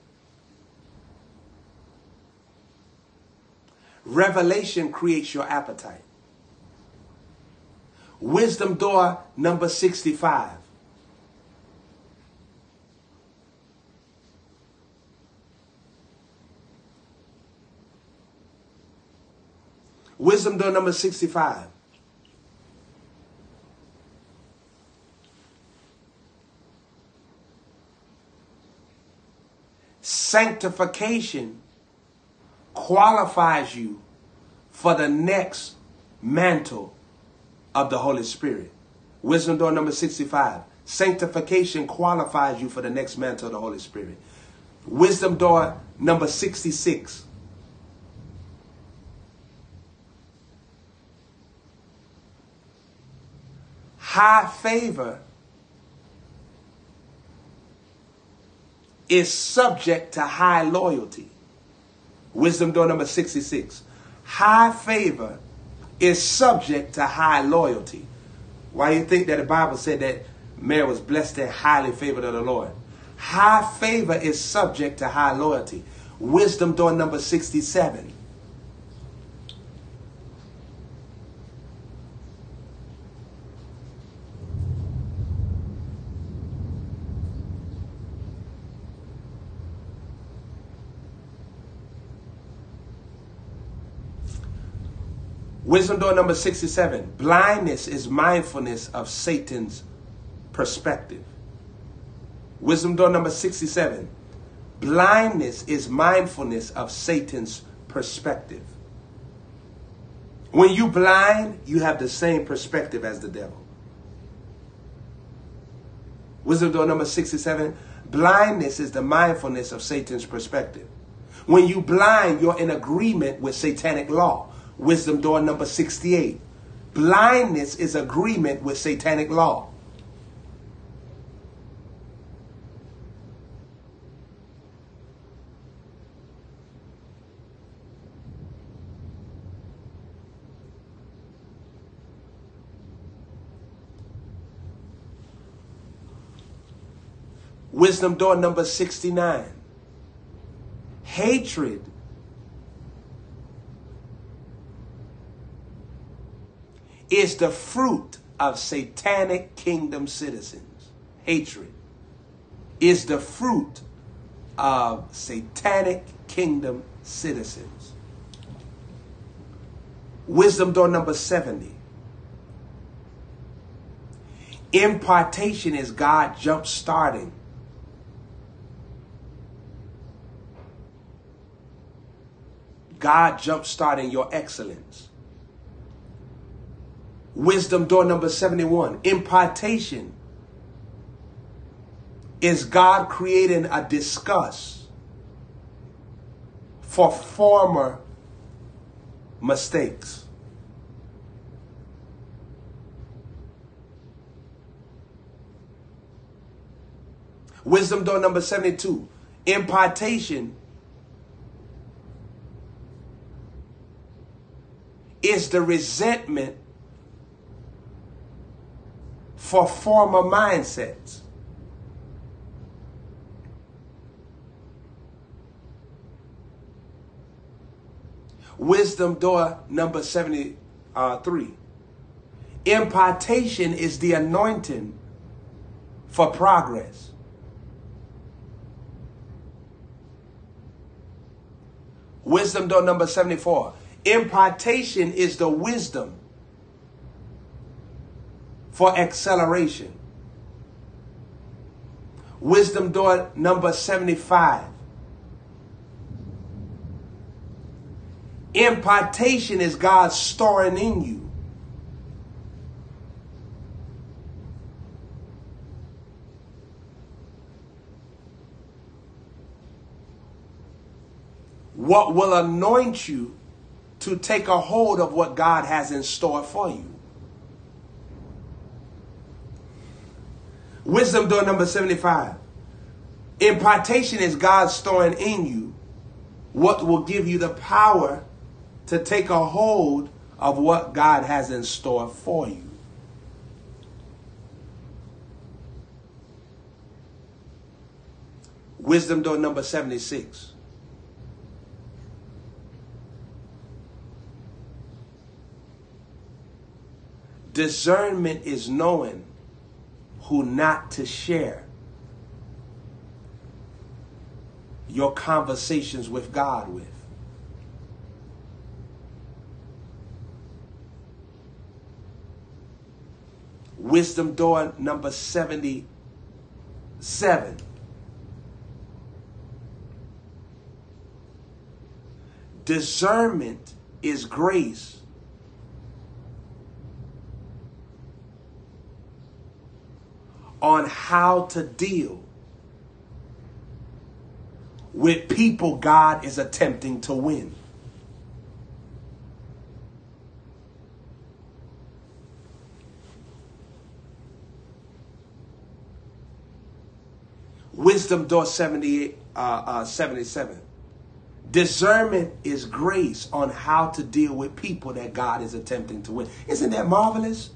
Revelation creates your appetite. Wisdom door number 65. Wisdom door number 65. Sanctification qualifies you for the next mantle of the Holy Spirit. Wisdom door number 65. Sanctification qualifies you for the next mantle of the Holy Spirit. Wisdom door number 66. High favor is subject to high loyalty. Wisdom door number 66. High favor is subject to high loyalty. Why do you think that the Bible said that Mary was blessed and highly favored of the Lord? High favor is subject to high loyalty. Wisdom door number 67. Wisdom door number 67. Blindness is mindfulness of Satan's perspective. Wisdom door number 67. Blindness is mindfulness of Satan's perspective. When you blind, you have the same perspective as the devil. Wisdom door number 67. Blindness is the mindfulness of Satan's perspective. When you blind, you're in agreement with satanic law. Wisdom door number 68. Blindness is agreement with satanic law. Wisdom door number 69. Hatred is the fruit of satanic kingdom citizens. Hatred is the fruit of satanic kingdom citizens. Wisdom door number 70. Impartation is God jump starting. God jump starting your excellence. Wisdom door number 71. Impartation is God creating a disgust for former mistakes. Wisdom door number 72. Impartation is the resentment for former mindsets. Wisdom door number 73. Impartation is the anointing for progress. Wisdom door number 74. Impartation is the wisdom for acceleration. Wisdom door number 75. Impartation is God storing in you. What will anoint you to take a hold of what God has in store for you? Wisdom door number 75. Impartation is God storing in you what will give you the power to take a hold of what God has in store for you. Wisdom door number 76. Discernment is knowing who not to share your conversations with God with. Wisdom door number 77. Discernment is grace on how to deal with people God is attempting to win. Wisdom door 78, uh, uh, 77. Discernment is grace on how to deal with people that God is attempting to win. Isn't that marvelous?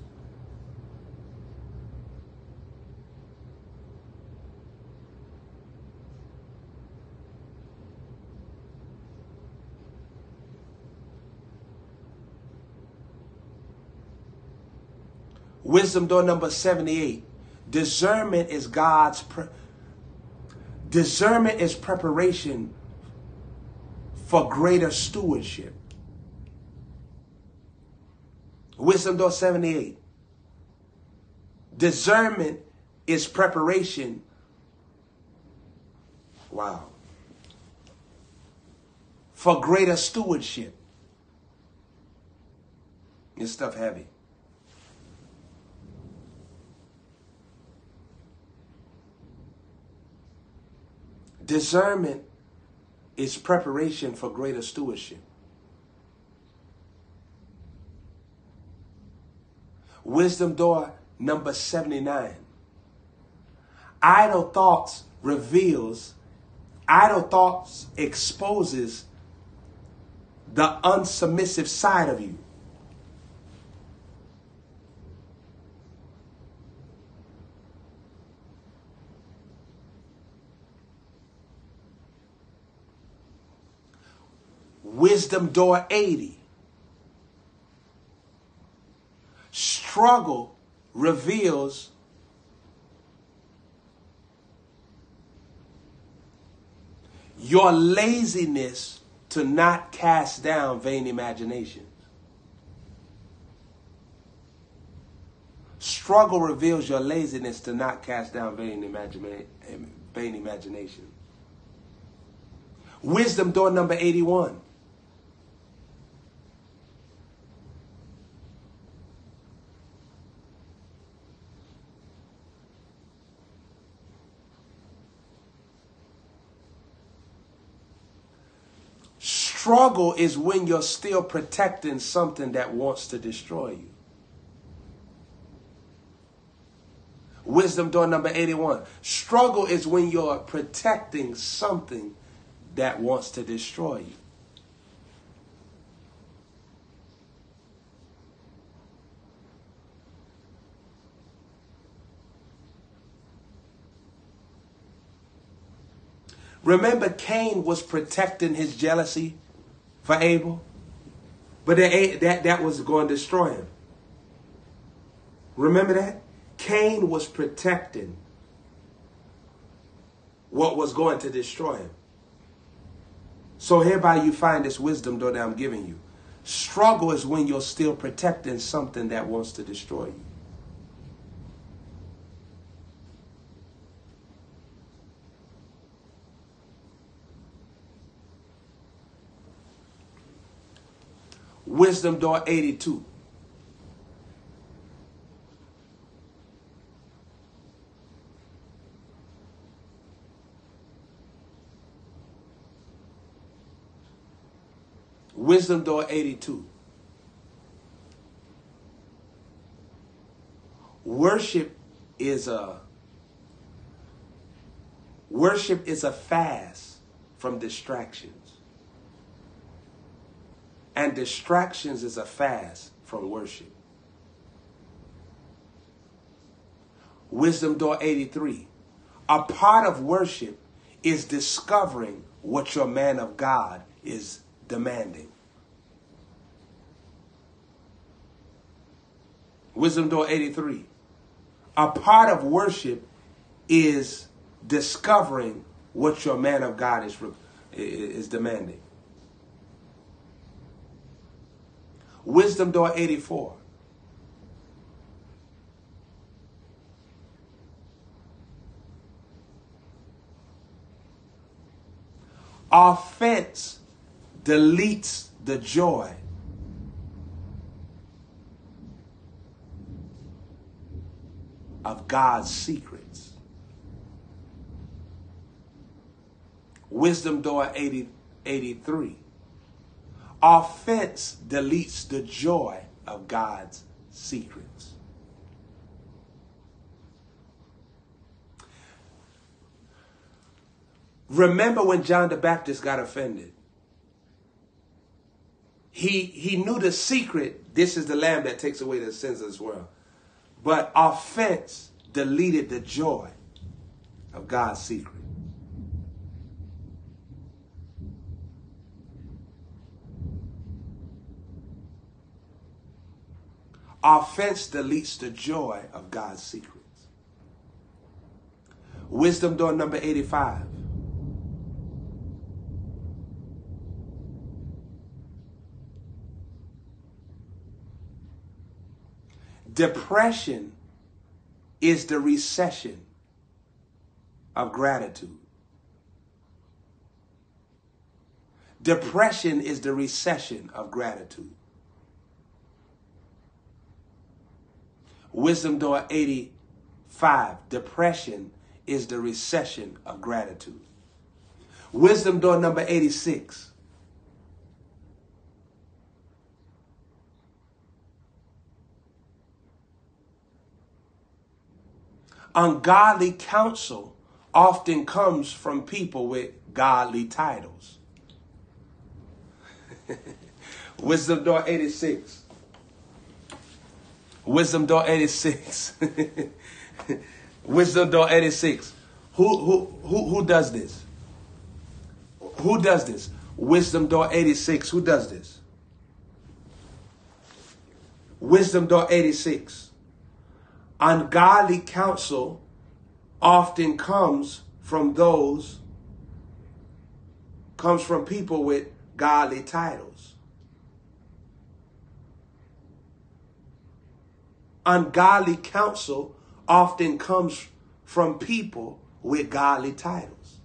Wisdom door number 78. Discernment is God's discernment is preparation for greater stewardship. Wisdom door 78. Discernment is preparation. Wow. For greater stewardship. This stuff heavy. Discernment is preparation for greater stewardship. Wisdom door number 79. Idle thoughts reveals, idle thoughts exposes the unsubmissive side of you. Wisdom Door 80. Struggle reveals your laziness to not cast down vain imaginations. Struggle reveals your laziness to not cast down vain, imagina- vain imagination. Wisdom door number 81. Struggle is when you're still protecting something that wants to destroy you. Wisdom door number 81. Struggle is when you're protecting something that wants to destroy you. Remember, Cain was protecting his jealousy for Abel, but that, that, that was going to destroy him. Remember that? Cain was protecting what was going to destroy him. So hereby you find this wisdom though that I'm giving you. Struggle is when you're still protecting something that wants to destroy you. Wisdom door 82. Wisdom door 82. Worship is a worship is a fast from distractions. And distractions is a fast from worship. Wisdom door 83. A part of worship is discovering what your man of God is demanding. Wisdom door 83. A part of worship is discovering what your man of God is, is demanding. Wisdom door 84. Offense deletes the joy of God's secrets. Wisdom door 80, 83. Offense deletes the joy of God's secrets. Remember when John the Baptist got offended? He, he knew the secret. This is the lamb that takes away the sins of this world. But offense deleted the joy of God's secret. Offense deletes the joy of God's secrets. Wisdom door number 85. Depression is the recession of gratitude. Depression is the recession of gratitude. Wisdom door 85. Depression is the recession of gratitude. Wisdom door number 86. Ungodly counsel often comes from people with godly titles. (laughs) Wisdom door 86. Wisdom door 86. (laughs) Wisdom door 86. Who, who, who, who does this? Who does this? Wisdom door 86. Who does this? Wisdom door 86. Ungodly counsel often comes from those, comes from people with godly titles. Ungodly counsel often comes from people with godly titles.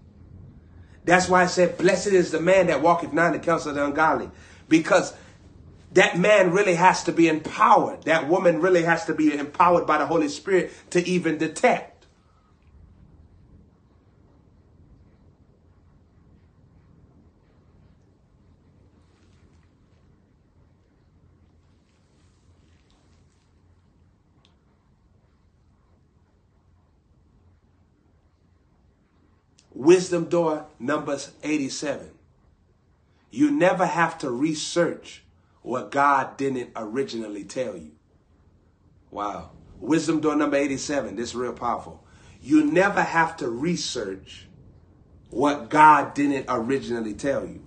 That's why I said, blessed is the man that walketh not in the counsel of the ungodly. Because that man really has to be empowered. That woman really has to be empowered by the Holy Spirit to even detect. Wisdom door number 87. You never have to research what God didn't originally tell you. Wow. Wisdom door number 87. This is real powerful. You never have to research what God didn't originally tell you.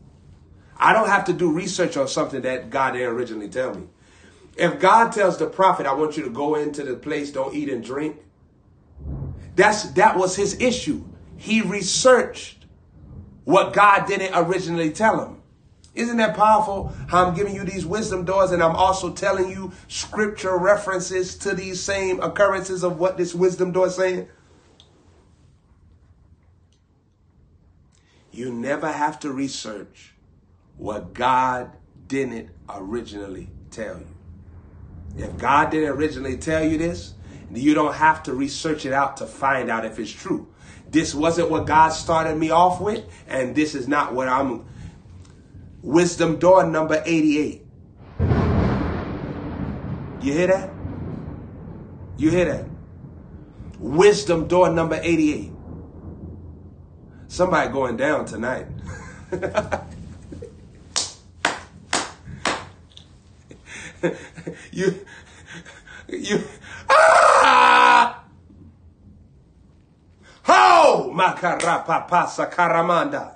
I don't have to do research on something that God didn't originally tell me. If God tells the prophet, I want you to go into the place, don't eat and drink. That's that was his issue. He researched what God didn't originally tell him. Isn't that powerful? How I'm giving you these wisdom doors and I'm also telling you scripture references to these same occurrences of what this wisdom door is saying. You never have to research what God didn't originally tell you. If God didn't originally tell you this, you don't have to research it out to find out if it's true. This wasn't what God started me off with, and this is not what I'm. Wisdom door number 88. You hear that? You hear that? Wisdom door number 88. Somebody going down tonight. (laughs) you, you, ah! Ho! Makarapapa sakaramanda.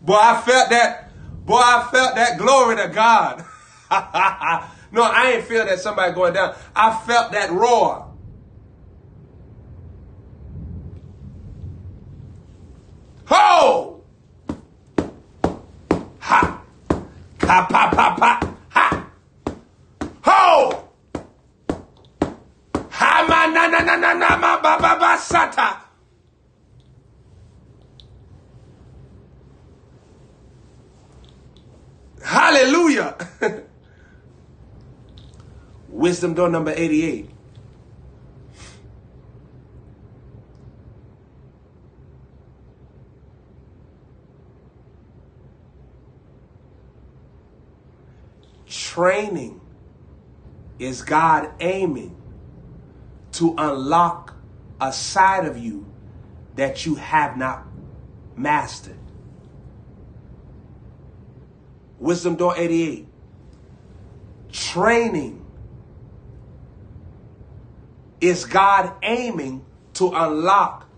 Boy, I felt that, boy, I felt that glory to God. (laughs) no, I ain't feel that somebody going down. I felt that roar. Wisdom door number 88. Training is God aiming to unlock a side of you that you have not mastered. Wisdom Door 88. Training is God aiming to unlock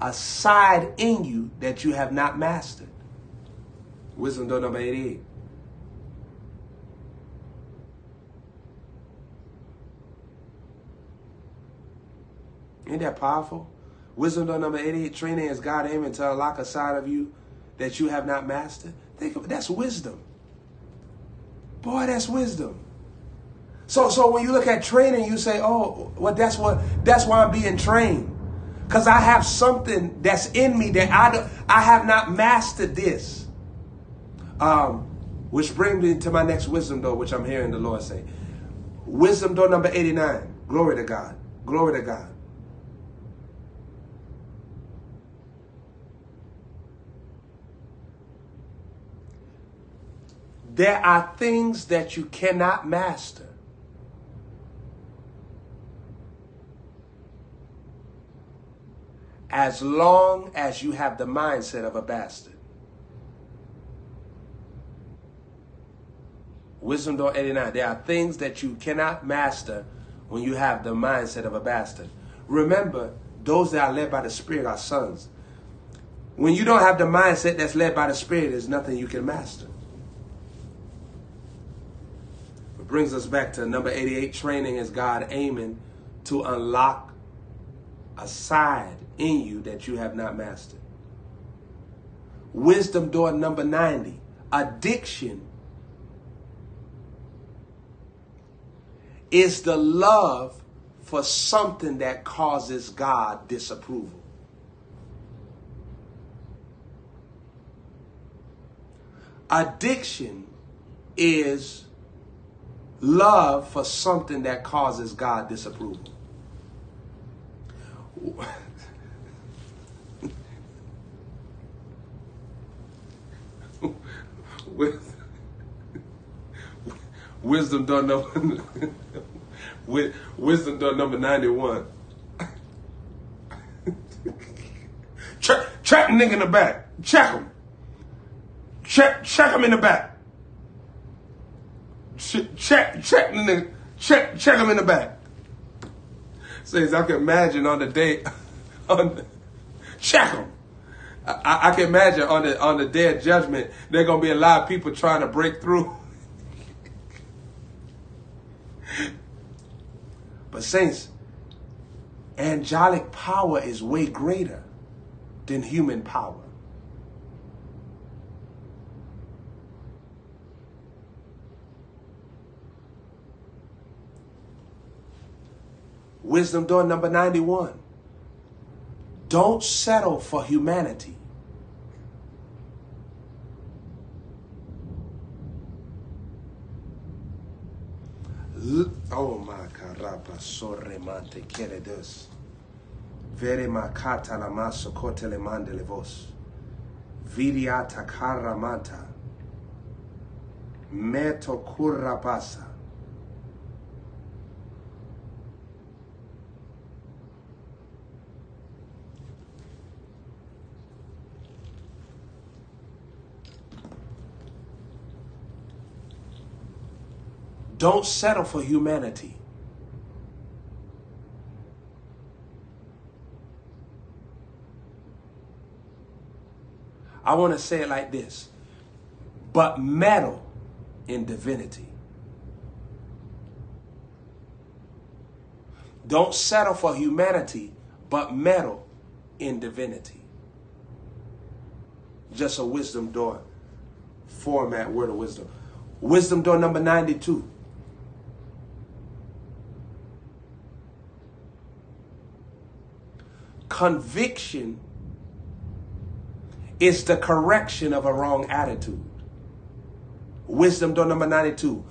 a side in you that you have not mastered. Wisdom Door number 88. Ain't that powerful? Wisdom door number 88, training is God aiming to unlock a side of you that you have not mastered. Think of it, that's wisdom. Boy, that's wisdom. So so when you look at training, you say, oh, well, that's what that's why I'm being trained. Because I have something that's in me that I don't, I have not mastered this. Um, which brings me to my next wisdom door, which I'm hearing the Lord say. Wisdom door number 89. Glory to God. Glory to God. There are things that you cannot master. As long as you have the mindset of a bastard. Wisdom door 89. There are things that you cannot master when you have the mindset of a bastard. Remember, those that are led by the Spirit are sons. When you don't have the mindset that's led by the Spirit, there's nothing you can master. It brings us back to number 88 training is God aiming to unlock a side in you that you have not mastered. Wisdom door number 90 addiction is the love for something that causes God disapproval. Addiction is love for something that causes God disapproval. Wisdom done number wisdom done number 91. Check the nigga in the back. Check him. Check, check him in the back. Check, check, check nigga. Check, check him in the back. Says I can imagine on the day, (laughs) on the, check him. I, I, can imagine on the on the day of judgment, there gonna be a lot of people trying to break through. (laughs) but saints, angelic power is way greater than human power. Wisdom door number 91. Don't settle for humanity. Oh my carapa sorremante queredes. Vere makata la maso kote le mande le vos. Vidiata caramanta. Meto currapasa. Don't settle for humanity. I want to say it like this, but meddle in divinity. Don't settle for humanity, but meddle in divinity. Just a wisdom door format, word of wisdom. Wisdom door number 92. Conviction is the correction of a wrong attitude. Wisdom door number 92.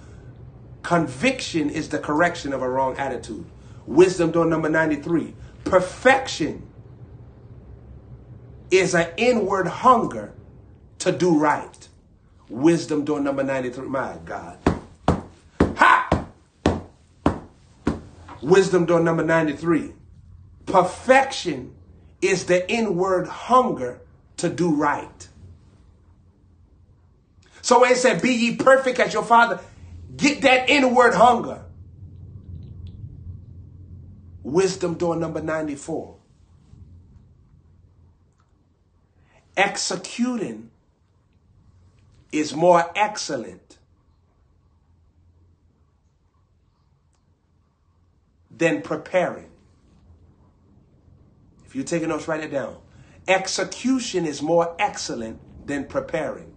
Conviction is the correction of a wrong attitude. Wisdom door number 93. Perfection is an inward hunger to do right. Wisdom door number 93. My God. Ha! Wisdom door number 93. Perfection is the inward hunger to do right. So when it said, Be ye perfect as your Father, get that inward hunger. Wisdom door number 94. Executing is more excellent than preparing. You're taking notes, write it down. Execution is more excellent than preparing.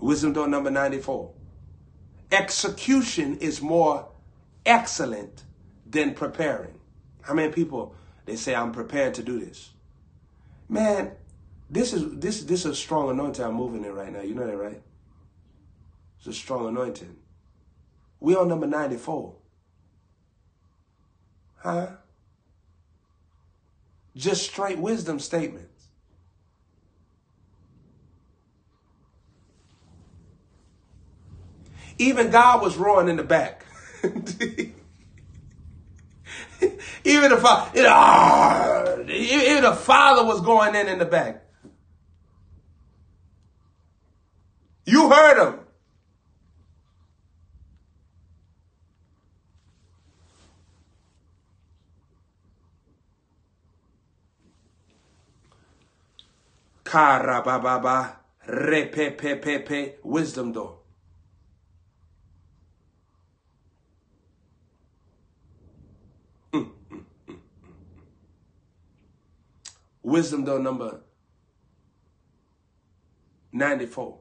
Wisdom door number 94. Execution is more excellent than preparing. How many people they say I'm prepared to do this? Man, this is this this is a strong anointing I'm moving in right now. You know that, right? It's a strong anointing. We on number 94. Huh? Just straight wisdom statements. Even God was roaring in the back. (laughs) even the father, ah, even the father was going in in the back. You heard him. Karababa repepepepe wisdom door. Wisdom door number 94.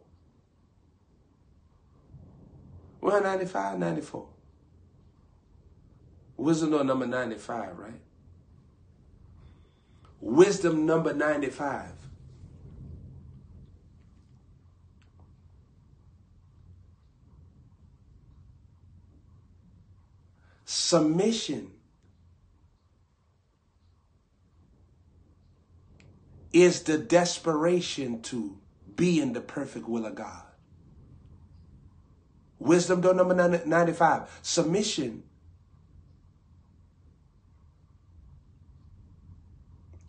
Well, 95, 94. Wisdom door number 95, right? Wisdom number 95. Submission is the desperation to be in the perfect will of God. Wisdom door number 95. Submission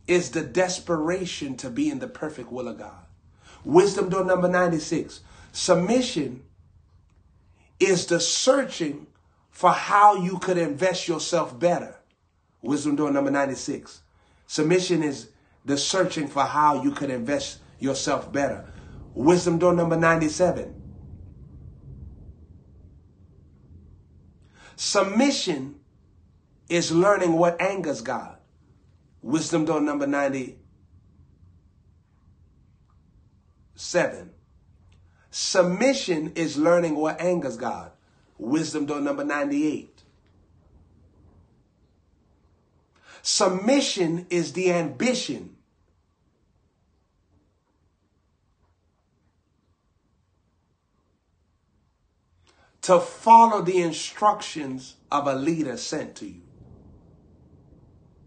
is the desperation to be in the perfect will of God. Wisdom door number 96. Submission is the searching for how you could invest yourself better. Wisdom door number 96. Submission is the searching for how you could invest yourself better. Wisdom door number 97. Submission is learning what angers God. Wisdom door number 97. Submission is learning what angers God. Wisdom door number 98. Submission is the ambition to follow the instructions of a leader sent to you.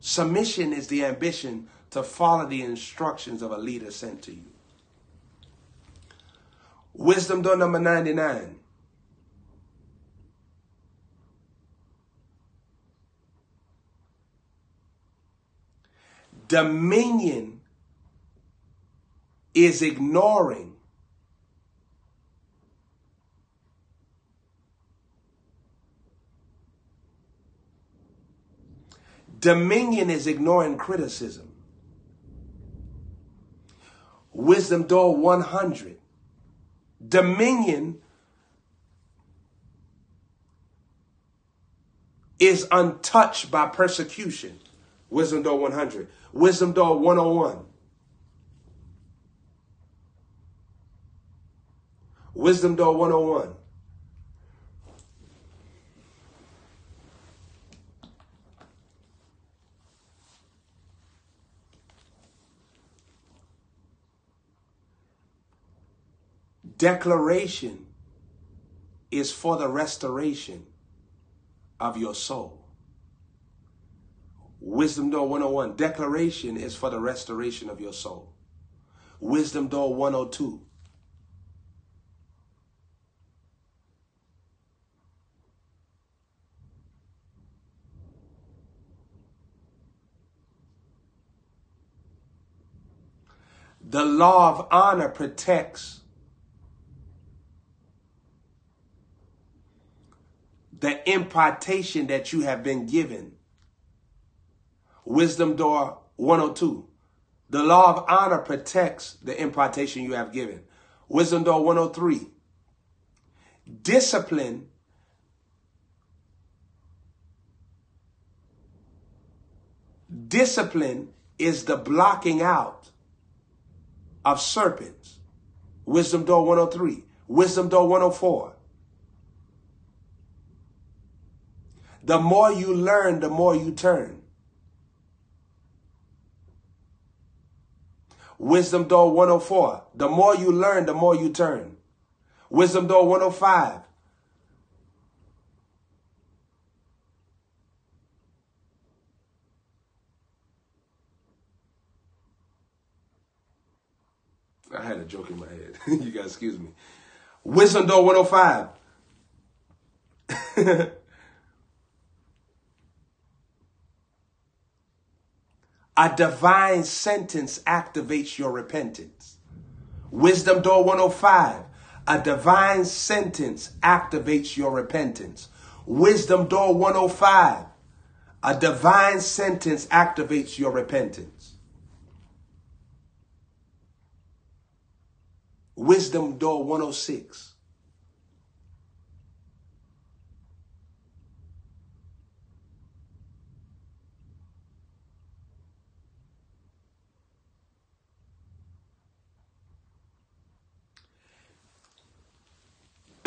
Submission is the ambition to follow the instructions of a leader sent to you. Wisdom door number 99. Dominion is ignoring Dominion is ignoring criticism. Wisdom door 100. Dominion is untouched by persecution. Wisdom door 100. Wisdom door 101. Wisdom door 101. Declaration is for the restoration of your soul. Wisdom Door 101. Declaration is for the restoration of your soul. Wisdom Door 102. The law of honor protects the impartation that you have been given. Wisdom door 102. The law of honor protects the impartation you have given. Wisdom door 103. Discipline Discipline is the blocking out of serpents. Wisdom door 103. Wisdom door 104. The more you learn, the more you turn. Wisdom Door 104. The more you learn, the more you turn. Wisdom Door 105. I had a joke in my head. (laughs) you guys excuse me. Wisdom Door 105. (laughs) A divine sentence activates your repentance. Wisdom Door 105. A divine sentence activates your repentance. Wisdom Door 105. A divine sentence activates your repentance. Wisdom Door 106.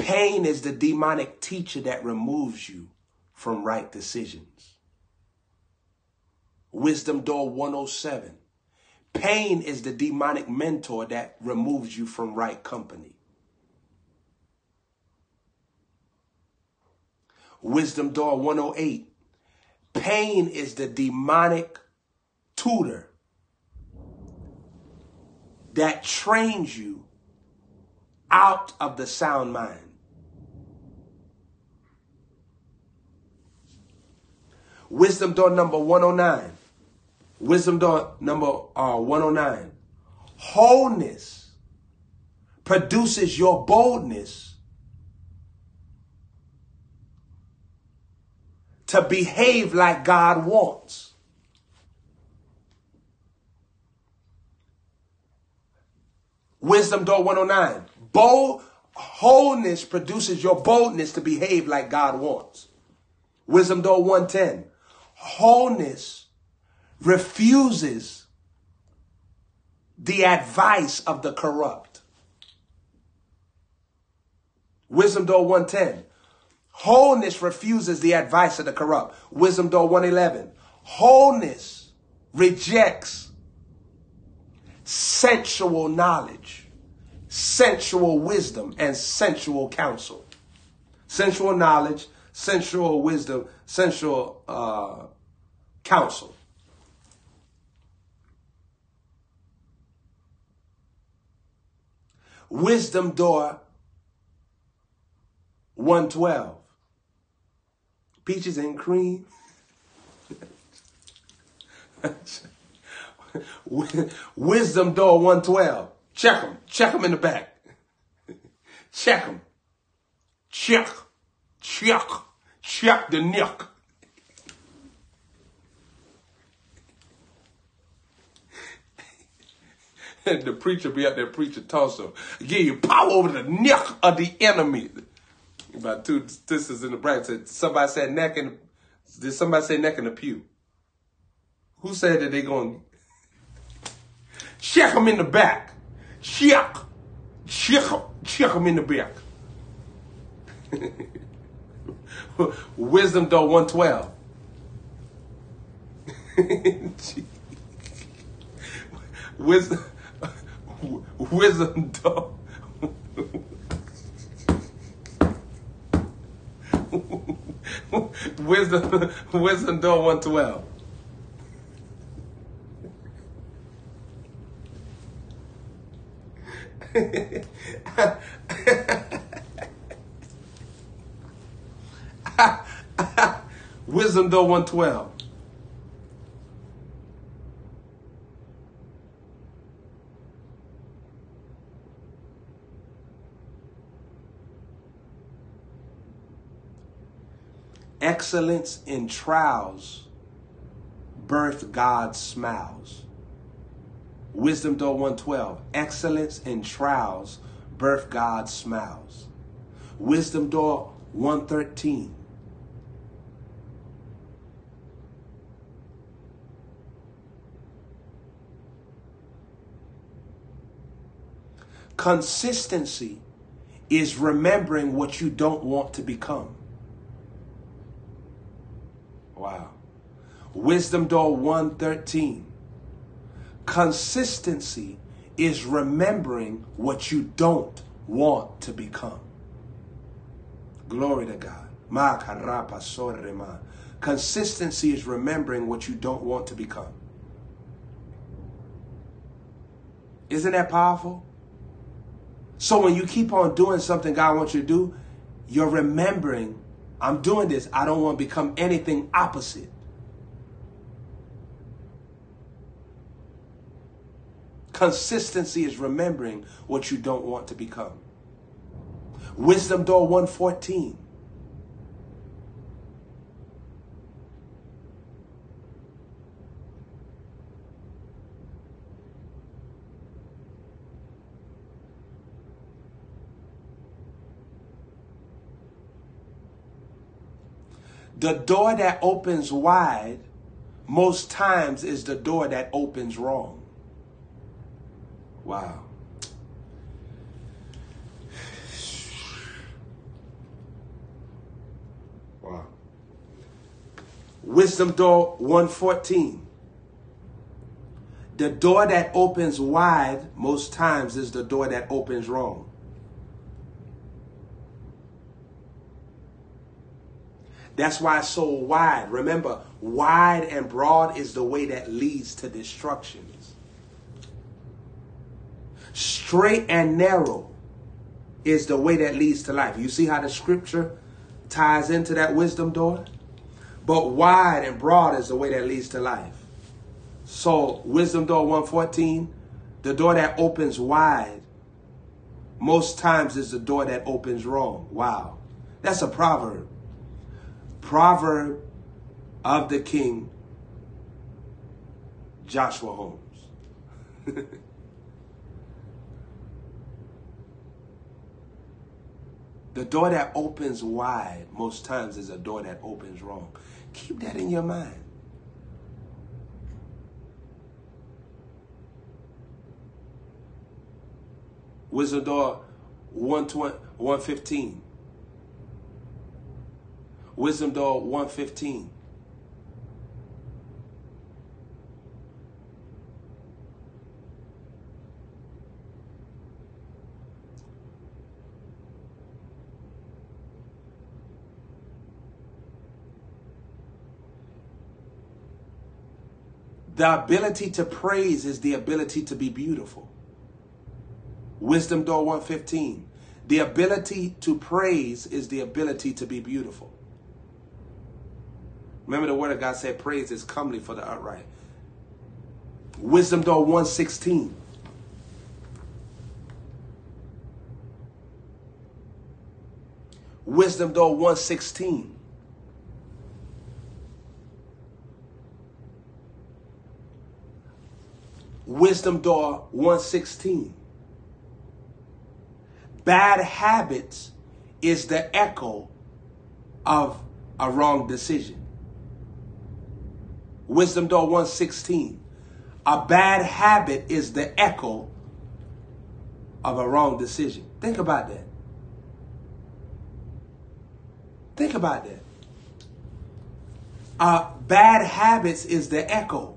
Pain is the demonic teacher that removes you from right decisions. Wisdom Door 107. Pain is the demonic mentor that removes you from right company. Wisdom Door 108. Pain is the demonic tutor that trains you out of the sound mind. Wisdom door number 109. Wisdom door number uh, 109. Wholeness produces your boldness to behave like God wants. Wisdom door 109. Bold wholeness produces your boldness to behave like God wants. Wisdom door 110. Wholeness refuses the advice of the corrupt. Wisdom door 110. Wholeness refuses the advice of the corrupt. Wisdom door 111. Wholeness rejects sensual knowledge, sensual wisdom, and sensual counsel. Sensual knowledge, sensual wisdom, sensual uh, counsel. Wisdom door 112. Peaches and cream. (laughs) Wisdom door 112. Check them. Check them in the back. Check them. Check. Check. Check the neck. (laughs) the preacher be out there preaching Tulsa. Give you power over the neck of the enemy. About two sisters in the bracket said, somebody said neck in, did somebody say neck in the pew? Who said that they going check them in the back? Check, check, check them in the back. (laughs) Wisdom door 112. (laughs) Wisdom, (laughs) wisdom door. wisdom, wisdom door 112. Wisdom door 112. Excellence in trials birth God's smiles. Wisdom door 112. Excellence in trials birth God's smiles. Wisdom door 113. Consistency is remembering what you don't want to become. Wow. Wisdom door 113. Consistency is remembering what you don't want to become. Glory to God. Consistency is remembering what you don't want to become. Isn't that powerful? So when you keep on doing something God wants you to do, you're remembering, I'm doing this. I don't want to become anything opposite. Consistency is remembering what you don't want to become. Wisdom door 114. The door that opens wide most times is the door that opens wrong. Wow. Wow. Wisdom door 114. The door that opens wide most times is the door that opens wrong. That's why it's so wide. Remember, wide and broad is the way that leads to destructions. Straight and narrow is the way that leads to life. You see how the scripture ties into that wisdom door? But wide and broad is the way that leads to life. So wisdom door 114, the door that opens wide, most times is the door that opens wrong. Wow. That's a proverb. Proverb of the king, Joshua Holmes. (laughs) the door that opens wide most times is a door that opens wrong. Keep that in your mind. Wisdom door 115. Wisdom door 115. The ability to praise is the ability to be beautiful. Wisdom door 115. The ability to praise is the ability to be beautiful. Remember the word of God said praise is comely for the upright. Wisdom door 116. Wisdom door 116. Wisdom door 116. Bad habits is the echo of a wrong decision. Wisdom door 116. A bad habit is the echo of a wrong decision. Think about that. Think about that. Uh, bad habits is the echo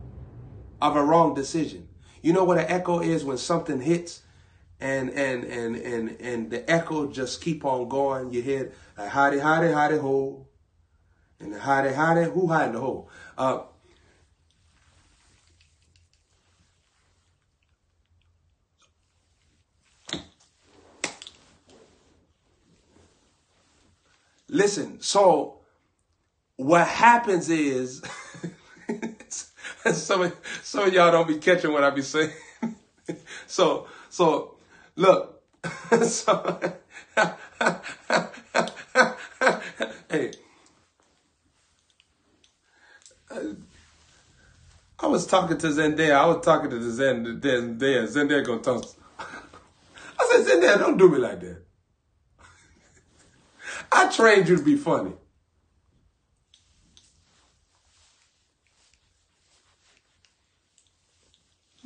of a wrong decision. You know what an echo is when something hits and and and and and the echo just keep on going. You hear a hotty hotty hotty ho, and the hotty hotty who hiding the hole. Uh, listen, so what happens is (laughs) (laughs) some of, some of y'all don't be catching what I be saying. (laughs) so so Look, (laughs) so, hey, I was talking to Zendaya. I was talking to the Zendaya. Zendaya gonna talk. I said, Zendaya, don't do me like that. I trained you to be funny.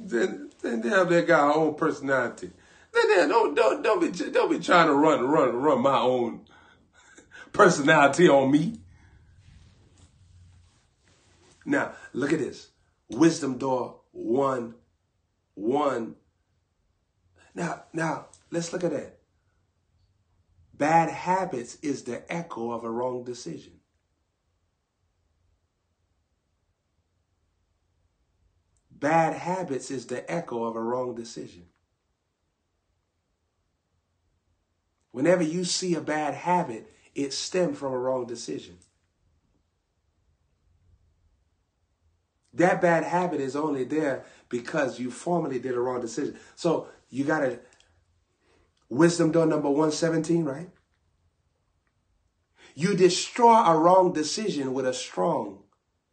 Then, then they have that guy own personality. Then don't don't don't be don't be trying to run run run my own (laughs) personality on me. Now look at this. Wisdom door one one. Now now let's look at that. Bad habits is the echo of a wrong decision. Bad habits is the echo of a wrong decision. Whenever you see a bad habit, it stemmed from a wrong decision. That bad habit is only there because you formerly did a wrong decision. So you got to, wisdom door number 117, right? You destroy a wrong decision with a strong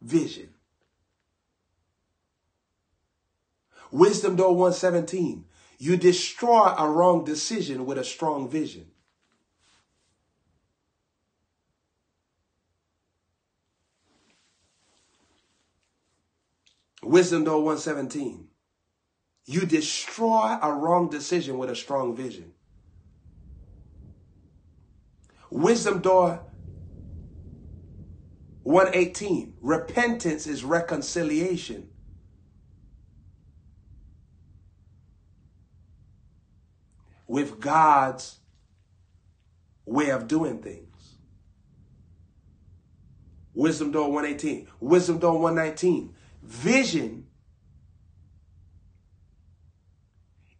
vision. Wisdom door 117. You destroy a wrong decision with a strong vision. Wisdom door 117. You destroy a wrong decision with a strong vision. Wisdom door 118. Repentance is reconciliation with God's way of doing things. Wisdom door 118. Wisdom door 119. Vision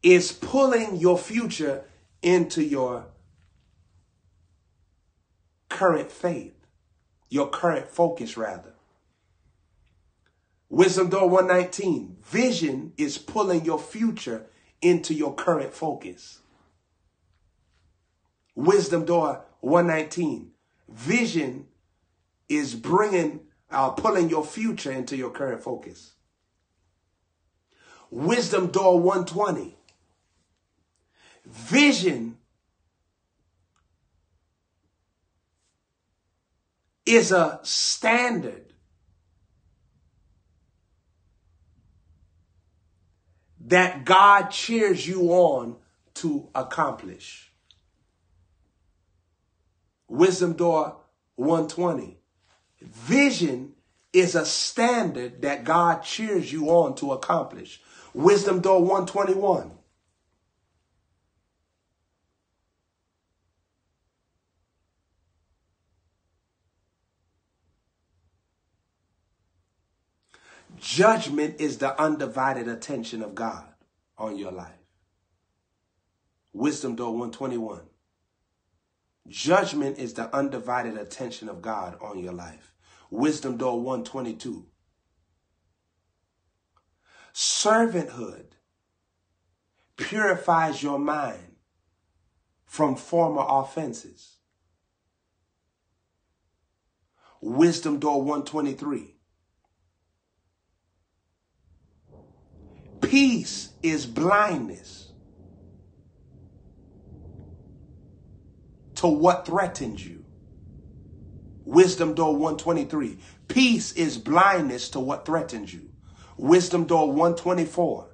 is pulling your future into your current faith, your current focus, rather. Wisdom Door 119. Vision is pulling your future into your current focus. Wisdom Door 119. Vision is bringing, uh, pulling your future into your current focus. Wisdom Door 120. Vision is a standard that God cheers you on to accomplish. Wisdom Door 120. Vision is a standard that God cheers you on to accomplish. Wisdom Door 121. Judgment is the undivided attention of God on your life. Wisdom Door 121. Judgment is the undivided attention of God on your life. Wisdom Door 122. Servanthood purifies your mind from former offenses. Wisdom Door 123. Peace is blindness to what threatens you. Wisdom Door 123. Peace is blindness to what threatens you. Wisdom Door 124.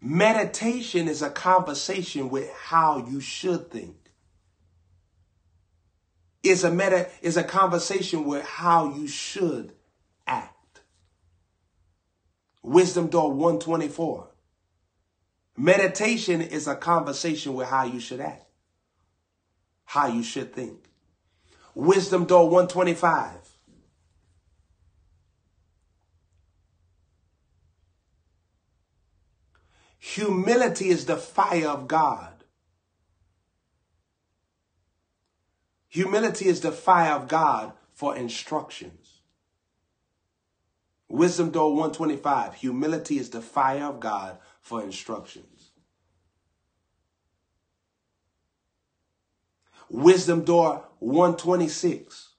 Meditation is a conversation with how you should think. It's a meta is a conversation with how you should act. Wisdom door 124. Meditation is a conversation with how you should act. How you should think. Wisdom door 125. Humility is the fire of God. Humility is the fire of God for instructions. Wisdom Door 125. Humility is the fire of God for instructions. Wisdom Door 126.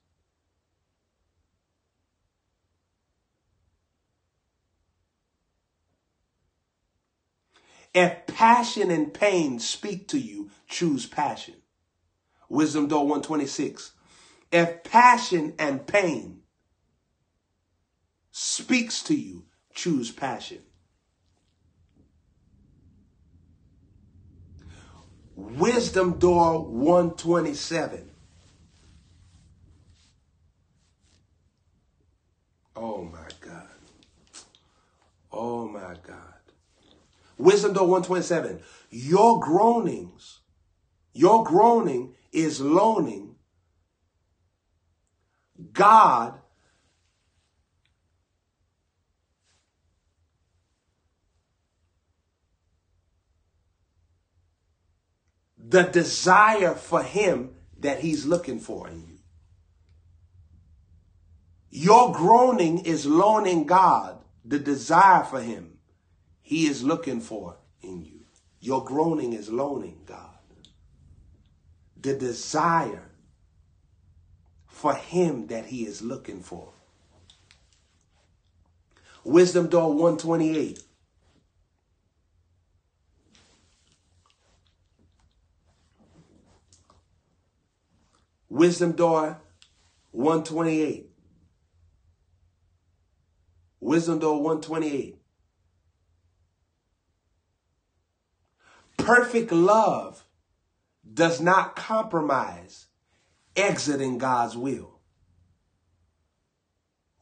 If passion and pain speak to you, choose passion. Wisdom Door 126. If passion and pain speaks to you, choose passion. Wisdom Door 127. Oh my God. Oh my God. Wisdom door 127. Your groanings, your groaning is loaning God the desire for him that he's looking for in you. Your groaning is loaning God the desire for him he is looking for in you. Your groaning is loaning God. The desire for him that he is looking for. Wisdom door 128. Wisdom door 128. Wisdom door 128. Perfect love does not compromise exiting God's will.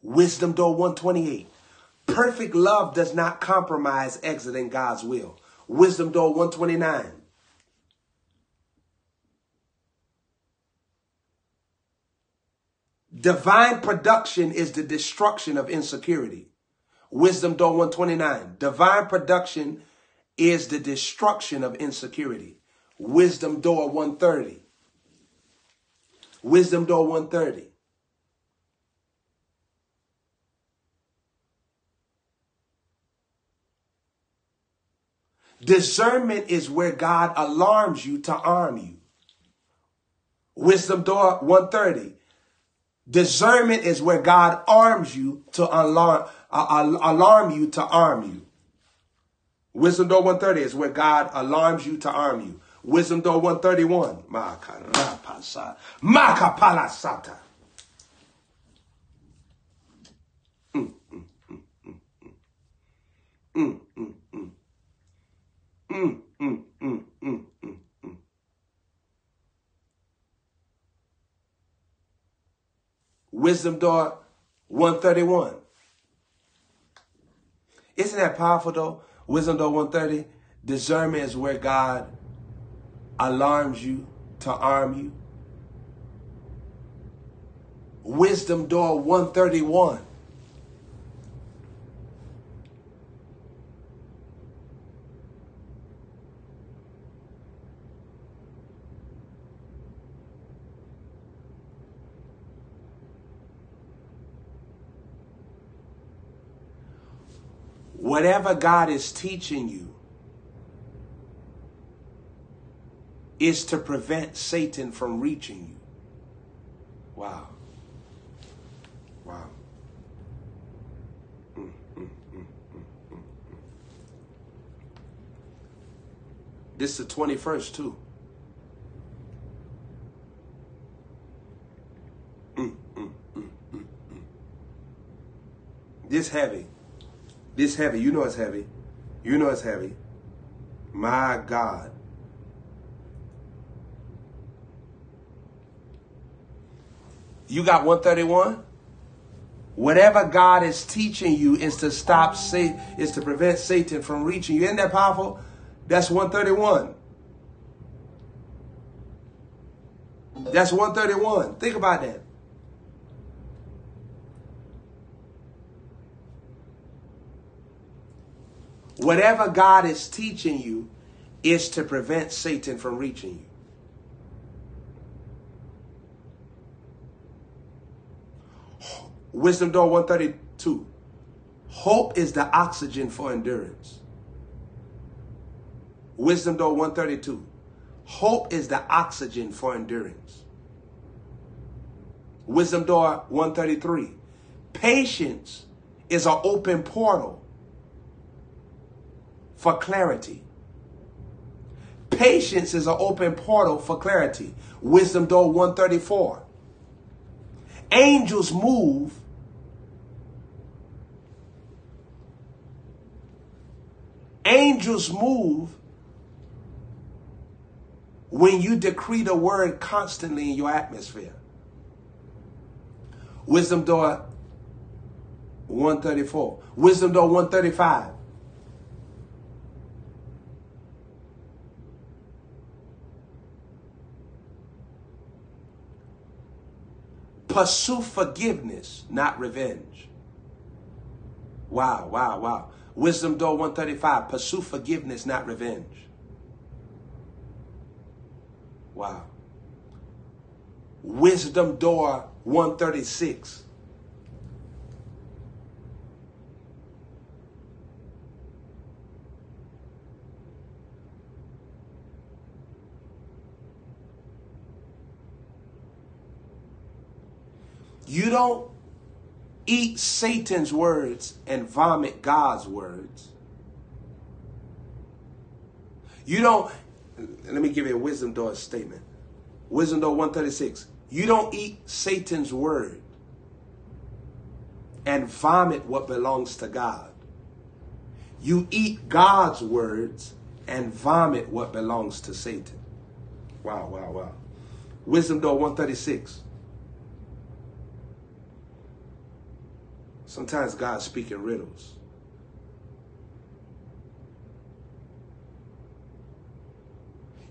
Wisdom door 128. Perfect love does not compromise exiting God's will. Wisdom door 129. Divine production is the destruction of insecurity. Wisdom Door 129. Divine production is the destruction of insecurity. Wisdom Door 130. Wisdom Door 130. Discernment is where God alarms you to arm you. Wisdom Door 130. Discernment is where God arms you to alarm, uh, alarm you to arm you. Wisdom Door 130 is where God alarms you to arm you. Wisdom Door 131. Makarapasa. Makapalasata. Mm, mm, mm, mm, mm. Mm, mm, mm. Mm, mm, mm, mm, mm. Wisdom Door 131. Isn't that powerful though? Wisdom Door 130. Discernment is where God alarms you to arm you. Wisdom Door 131. Whatever God is teaching you is to prevent Satan from reaching you. Wow. Wow. Mm, mm, mm, this is the 21st too. This heavy. This heavy. You know it's heavy. You know it's heavy. My God. You got 131? Whatever God is teaching you is to stop Satan, is to prevent Satan from reaching you. Isn't that powerful? That's 131. That's 131. Think about that. Whatever God is teaching you is to prevent Satan from reaching you. Wisdom Door 132. Hope is the oxygen for endurance. Wisdom Door 132. Hope is the oxygen for endurance. Wisdom Door 133. Patience is an open portal for clarity. Patience is an open portal for clarity. Wisdom Door 134. Angels move Angels move when you decree the word constantly in your atmosphere. Wisdom door 134. Wisdom door 135. Pursue forgiveness, not revenge. Wow, wow, wow. Wisdom Door 135. Pursue forgiveness, not revenge. Wow. Wisdom Door 136. You don't eat Satan's words and vomit God's words. You don't, let me give you a wisdom door statement. Wisdom door 136. You don't eat Satan's word and vomit what belongs to God. You eat God's words and vomit what belongs to Satan. Wow, wow, wow. Wisdom door 136. Sometimes God's speaking riddles.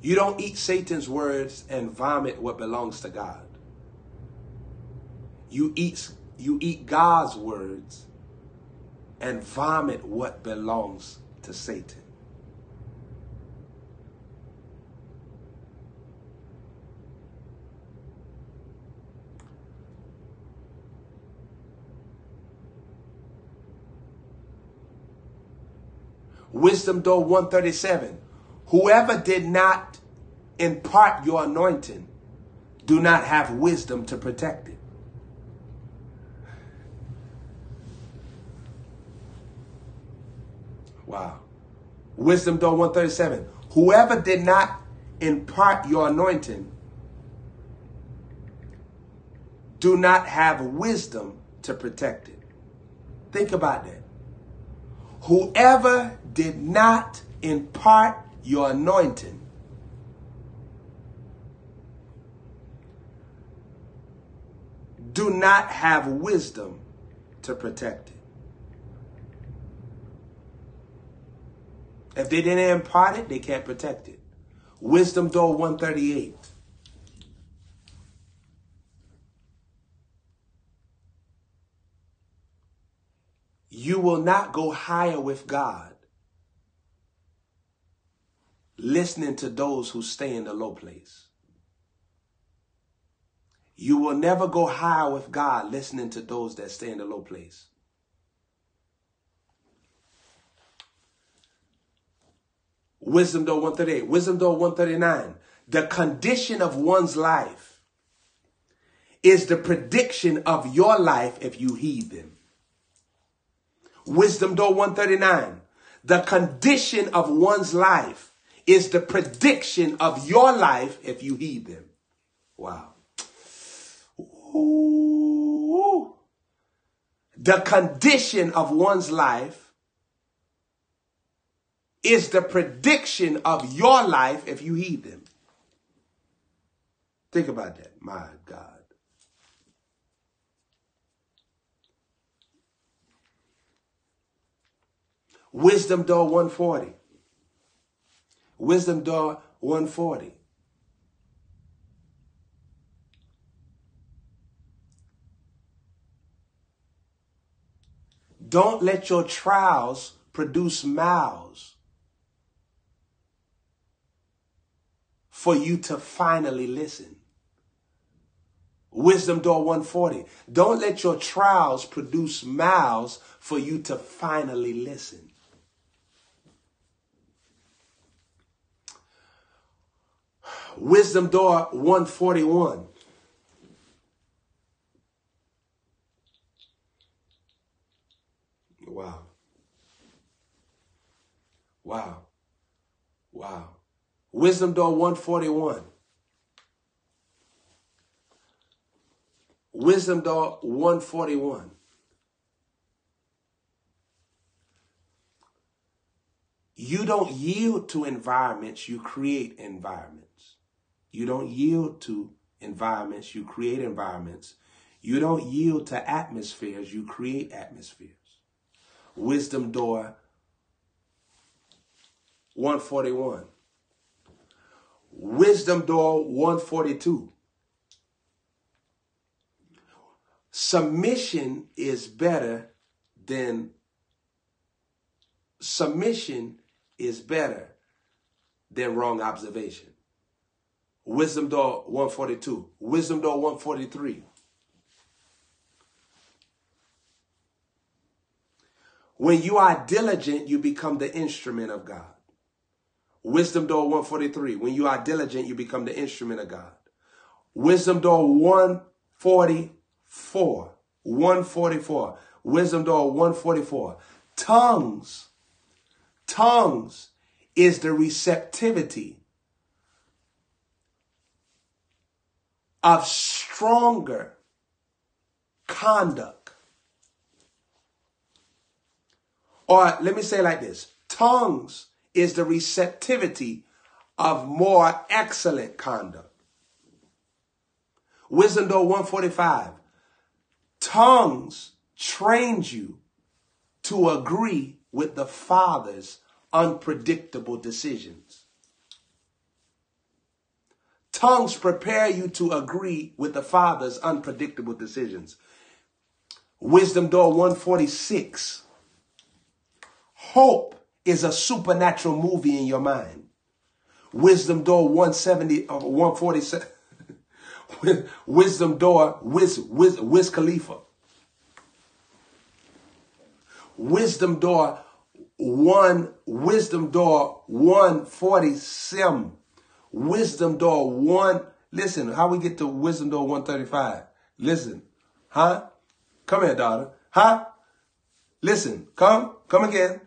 You don't eat Satan's words and vomit what belongs to God. You eat, you eat God's words and vomit what belongs to Satan. Wisdom door 137. Whoever did not impart your anointing do not have wisdom to protect it. Wow. Wisdom door 137. Whoever did not impart your anointing do not have wisdom to protect it. Think about that. Whoever did not impart your anointing do not have wisdom to protect it. If they didn't impart it, they can't protect it. Wisdom door 138. You will not go higher with God listening to those who stay in the low place. You will never go higher with God listening to those that stay in the low place. Wisdom door 138. Wisdom door 139. The condition of one's life is the prediction of your life if you heed them. Wisdom door 139. The condition of one's life is the prediction of your life if you heed them. Wow. Ooh. The condition of one's life is the prediction of your life if you heed them. Think about that. My God. Wisdom door 140. Wisdom door 140. Don't let your trials produce mouths for you to finally listen. Wisdom door 140. Don't let your trials produce mouths for you to finally listen. Wisdom Door 141. Wow. Wow. Wow. Wisdom Door 141. Wisdom Door 141. You don't yield to environments, you create environments. You don't yield to environments, you create environments. You don't yield to atmospheres, you create atmospheres. Wisdom Door 141. Wisdom Door 142. Submission is better than submission is better than wrong observation. Wisdom Door 142. Wisdom Door 143. When you are diligent, you become the instrument of God. Wisdom Door 143. When you are diligent, you become the instrument of God. Wisdom Door 144. 144. Wisdom Door 144. Tongues. Tongues is the receptivity of stronger conduct. Or let me say like this tongues is the receptivity of more excellent conduct. Wisdom door 145. Tongues trains you to agree with the Father's unpredictable decisions. Tongues prepare you to agree with the Father's unpredictable decisions. Wisdom Door 146. Hope is a supernatural movie in your mind. Wisdom Door 170 uh, 147. (laughs) Wisdom Door Wiz, Wiz, Wiz Khalifa. Wisdom Door 1 Wisdom Door 147. Wisdom Door 1 Listen, how we get to Wisdom Door 135? Listen. Huh? Come here, daughter. Huh? Listen. Come. Come again.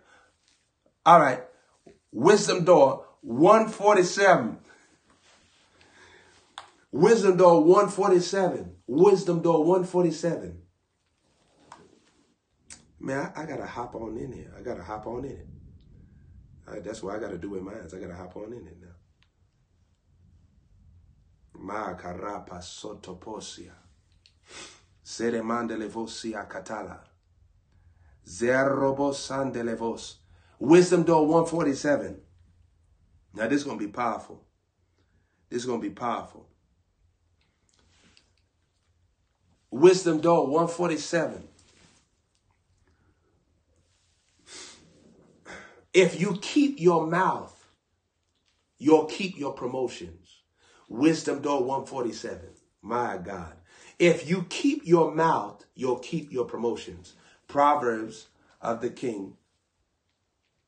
All right. Wisdom Door 147. Wisdom Door 147. Wisdom Door 147. Man, I, I, gotta hop on in here. I gotta hop on in it. That's what I gotta do with mine. I gotta hop on in it now. Ma carapa sotoposia. Sere mandelevosia catala. Zerobos sandelevos. Wisdom door 147. Now this is going to be powerful. This is going to be powerful. Wisdom door 147. If you keep your mouth, you'll keep your promotions. Wisdom door 147. My God. If you keep your mouth, you'll keep your promotions. Proverbs of the King,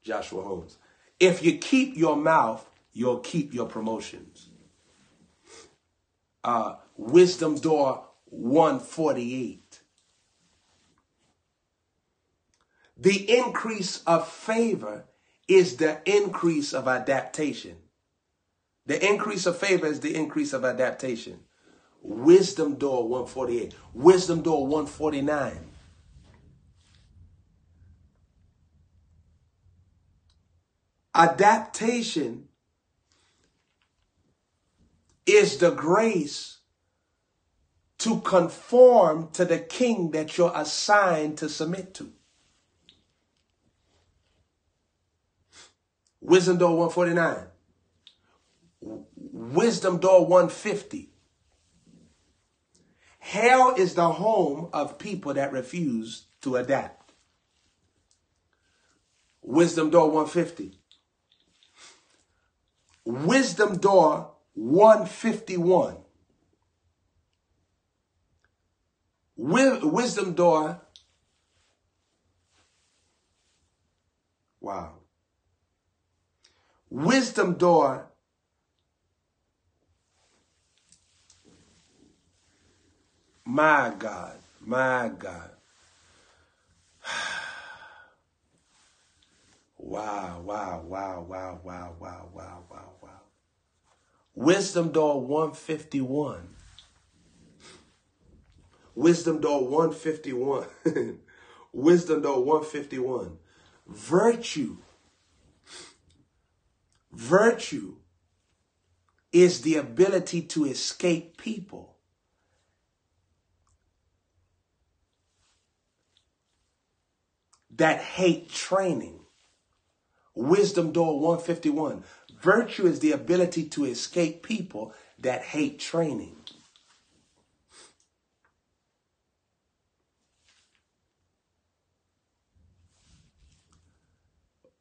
Joshua Holmes. If you keep your mouth, you'll keep your promotions. Uh, Wisdom Door 148. The increase of favor is the increase of adaptation. The increase of favor is the increase of adaptation. Wisdom Door 148. Wisdom Door 149. Adaptation is the grace to conform to the king that you're assigned to submit to. Wisdom Door 149. Wisdom Door 150. Hell is the home of people that refuse to adapt. Wisdom Door 150. Wisdom Door 151. Wisdom Door. Wow. Wisdom Door. My God, my God. (sighs) Wow, wow, wow, wow, wow, wow, wow, wow, wow. Wisdom Door 151. Wisdom Door 151. (laughs) Wisdom Door 151. Virtue. Virtue is the ability to escape people. That hate training. Wisdom Door 151. Virtue is the ability to escape people that hate training.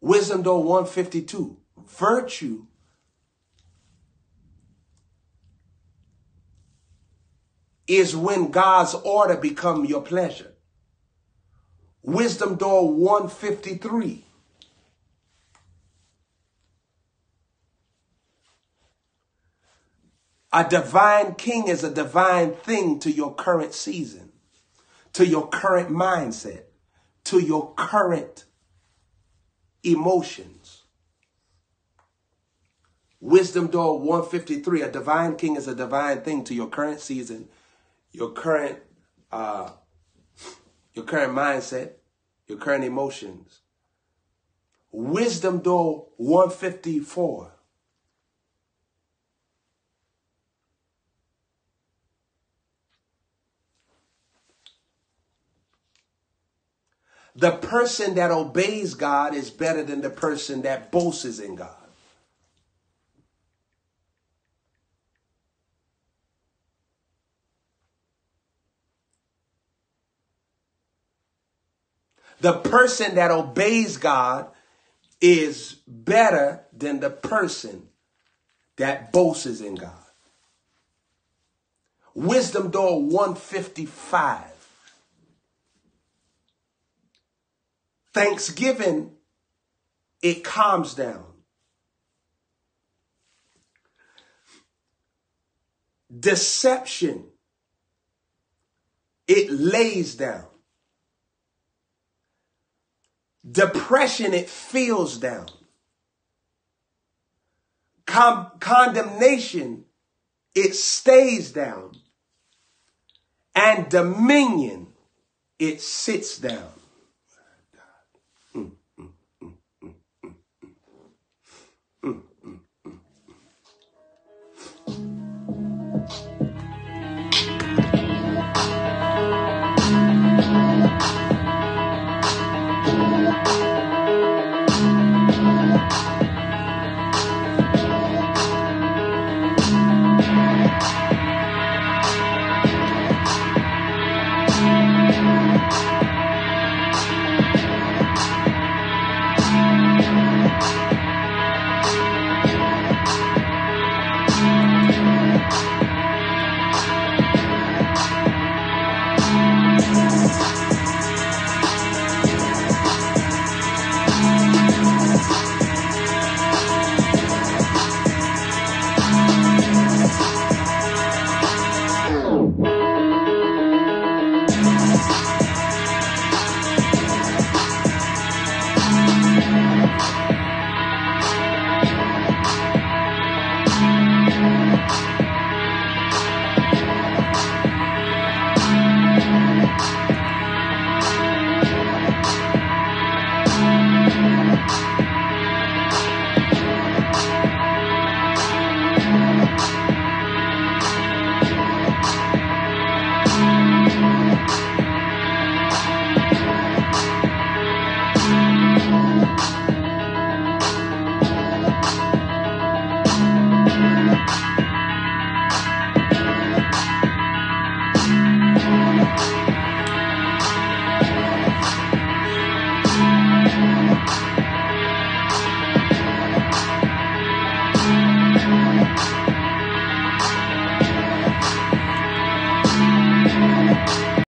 Wisdom Door 152. Virtue is when God's order become your pleasure. Wisdom Door 153. A divine king is a divine thing to your current season, to your current mindset, to your current emotions. Wisdom door 153, a divine king is a divine thing to your current season, your current uh, your current mindset, your current emotions. Wisdom door 154. The person that obeys God is better than the person that boasts in God. The person that obeys God is better than the person that boasts in God. Wisdom door 155. Thanksgiving, it calms down. Deception, it lays down. Depression, it feels down. Con- condemnation, it stays down. And dominion, it sits down.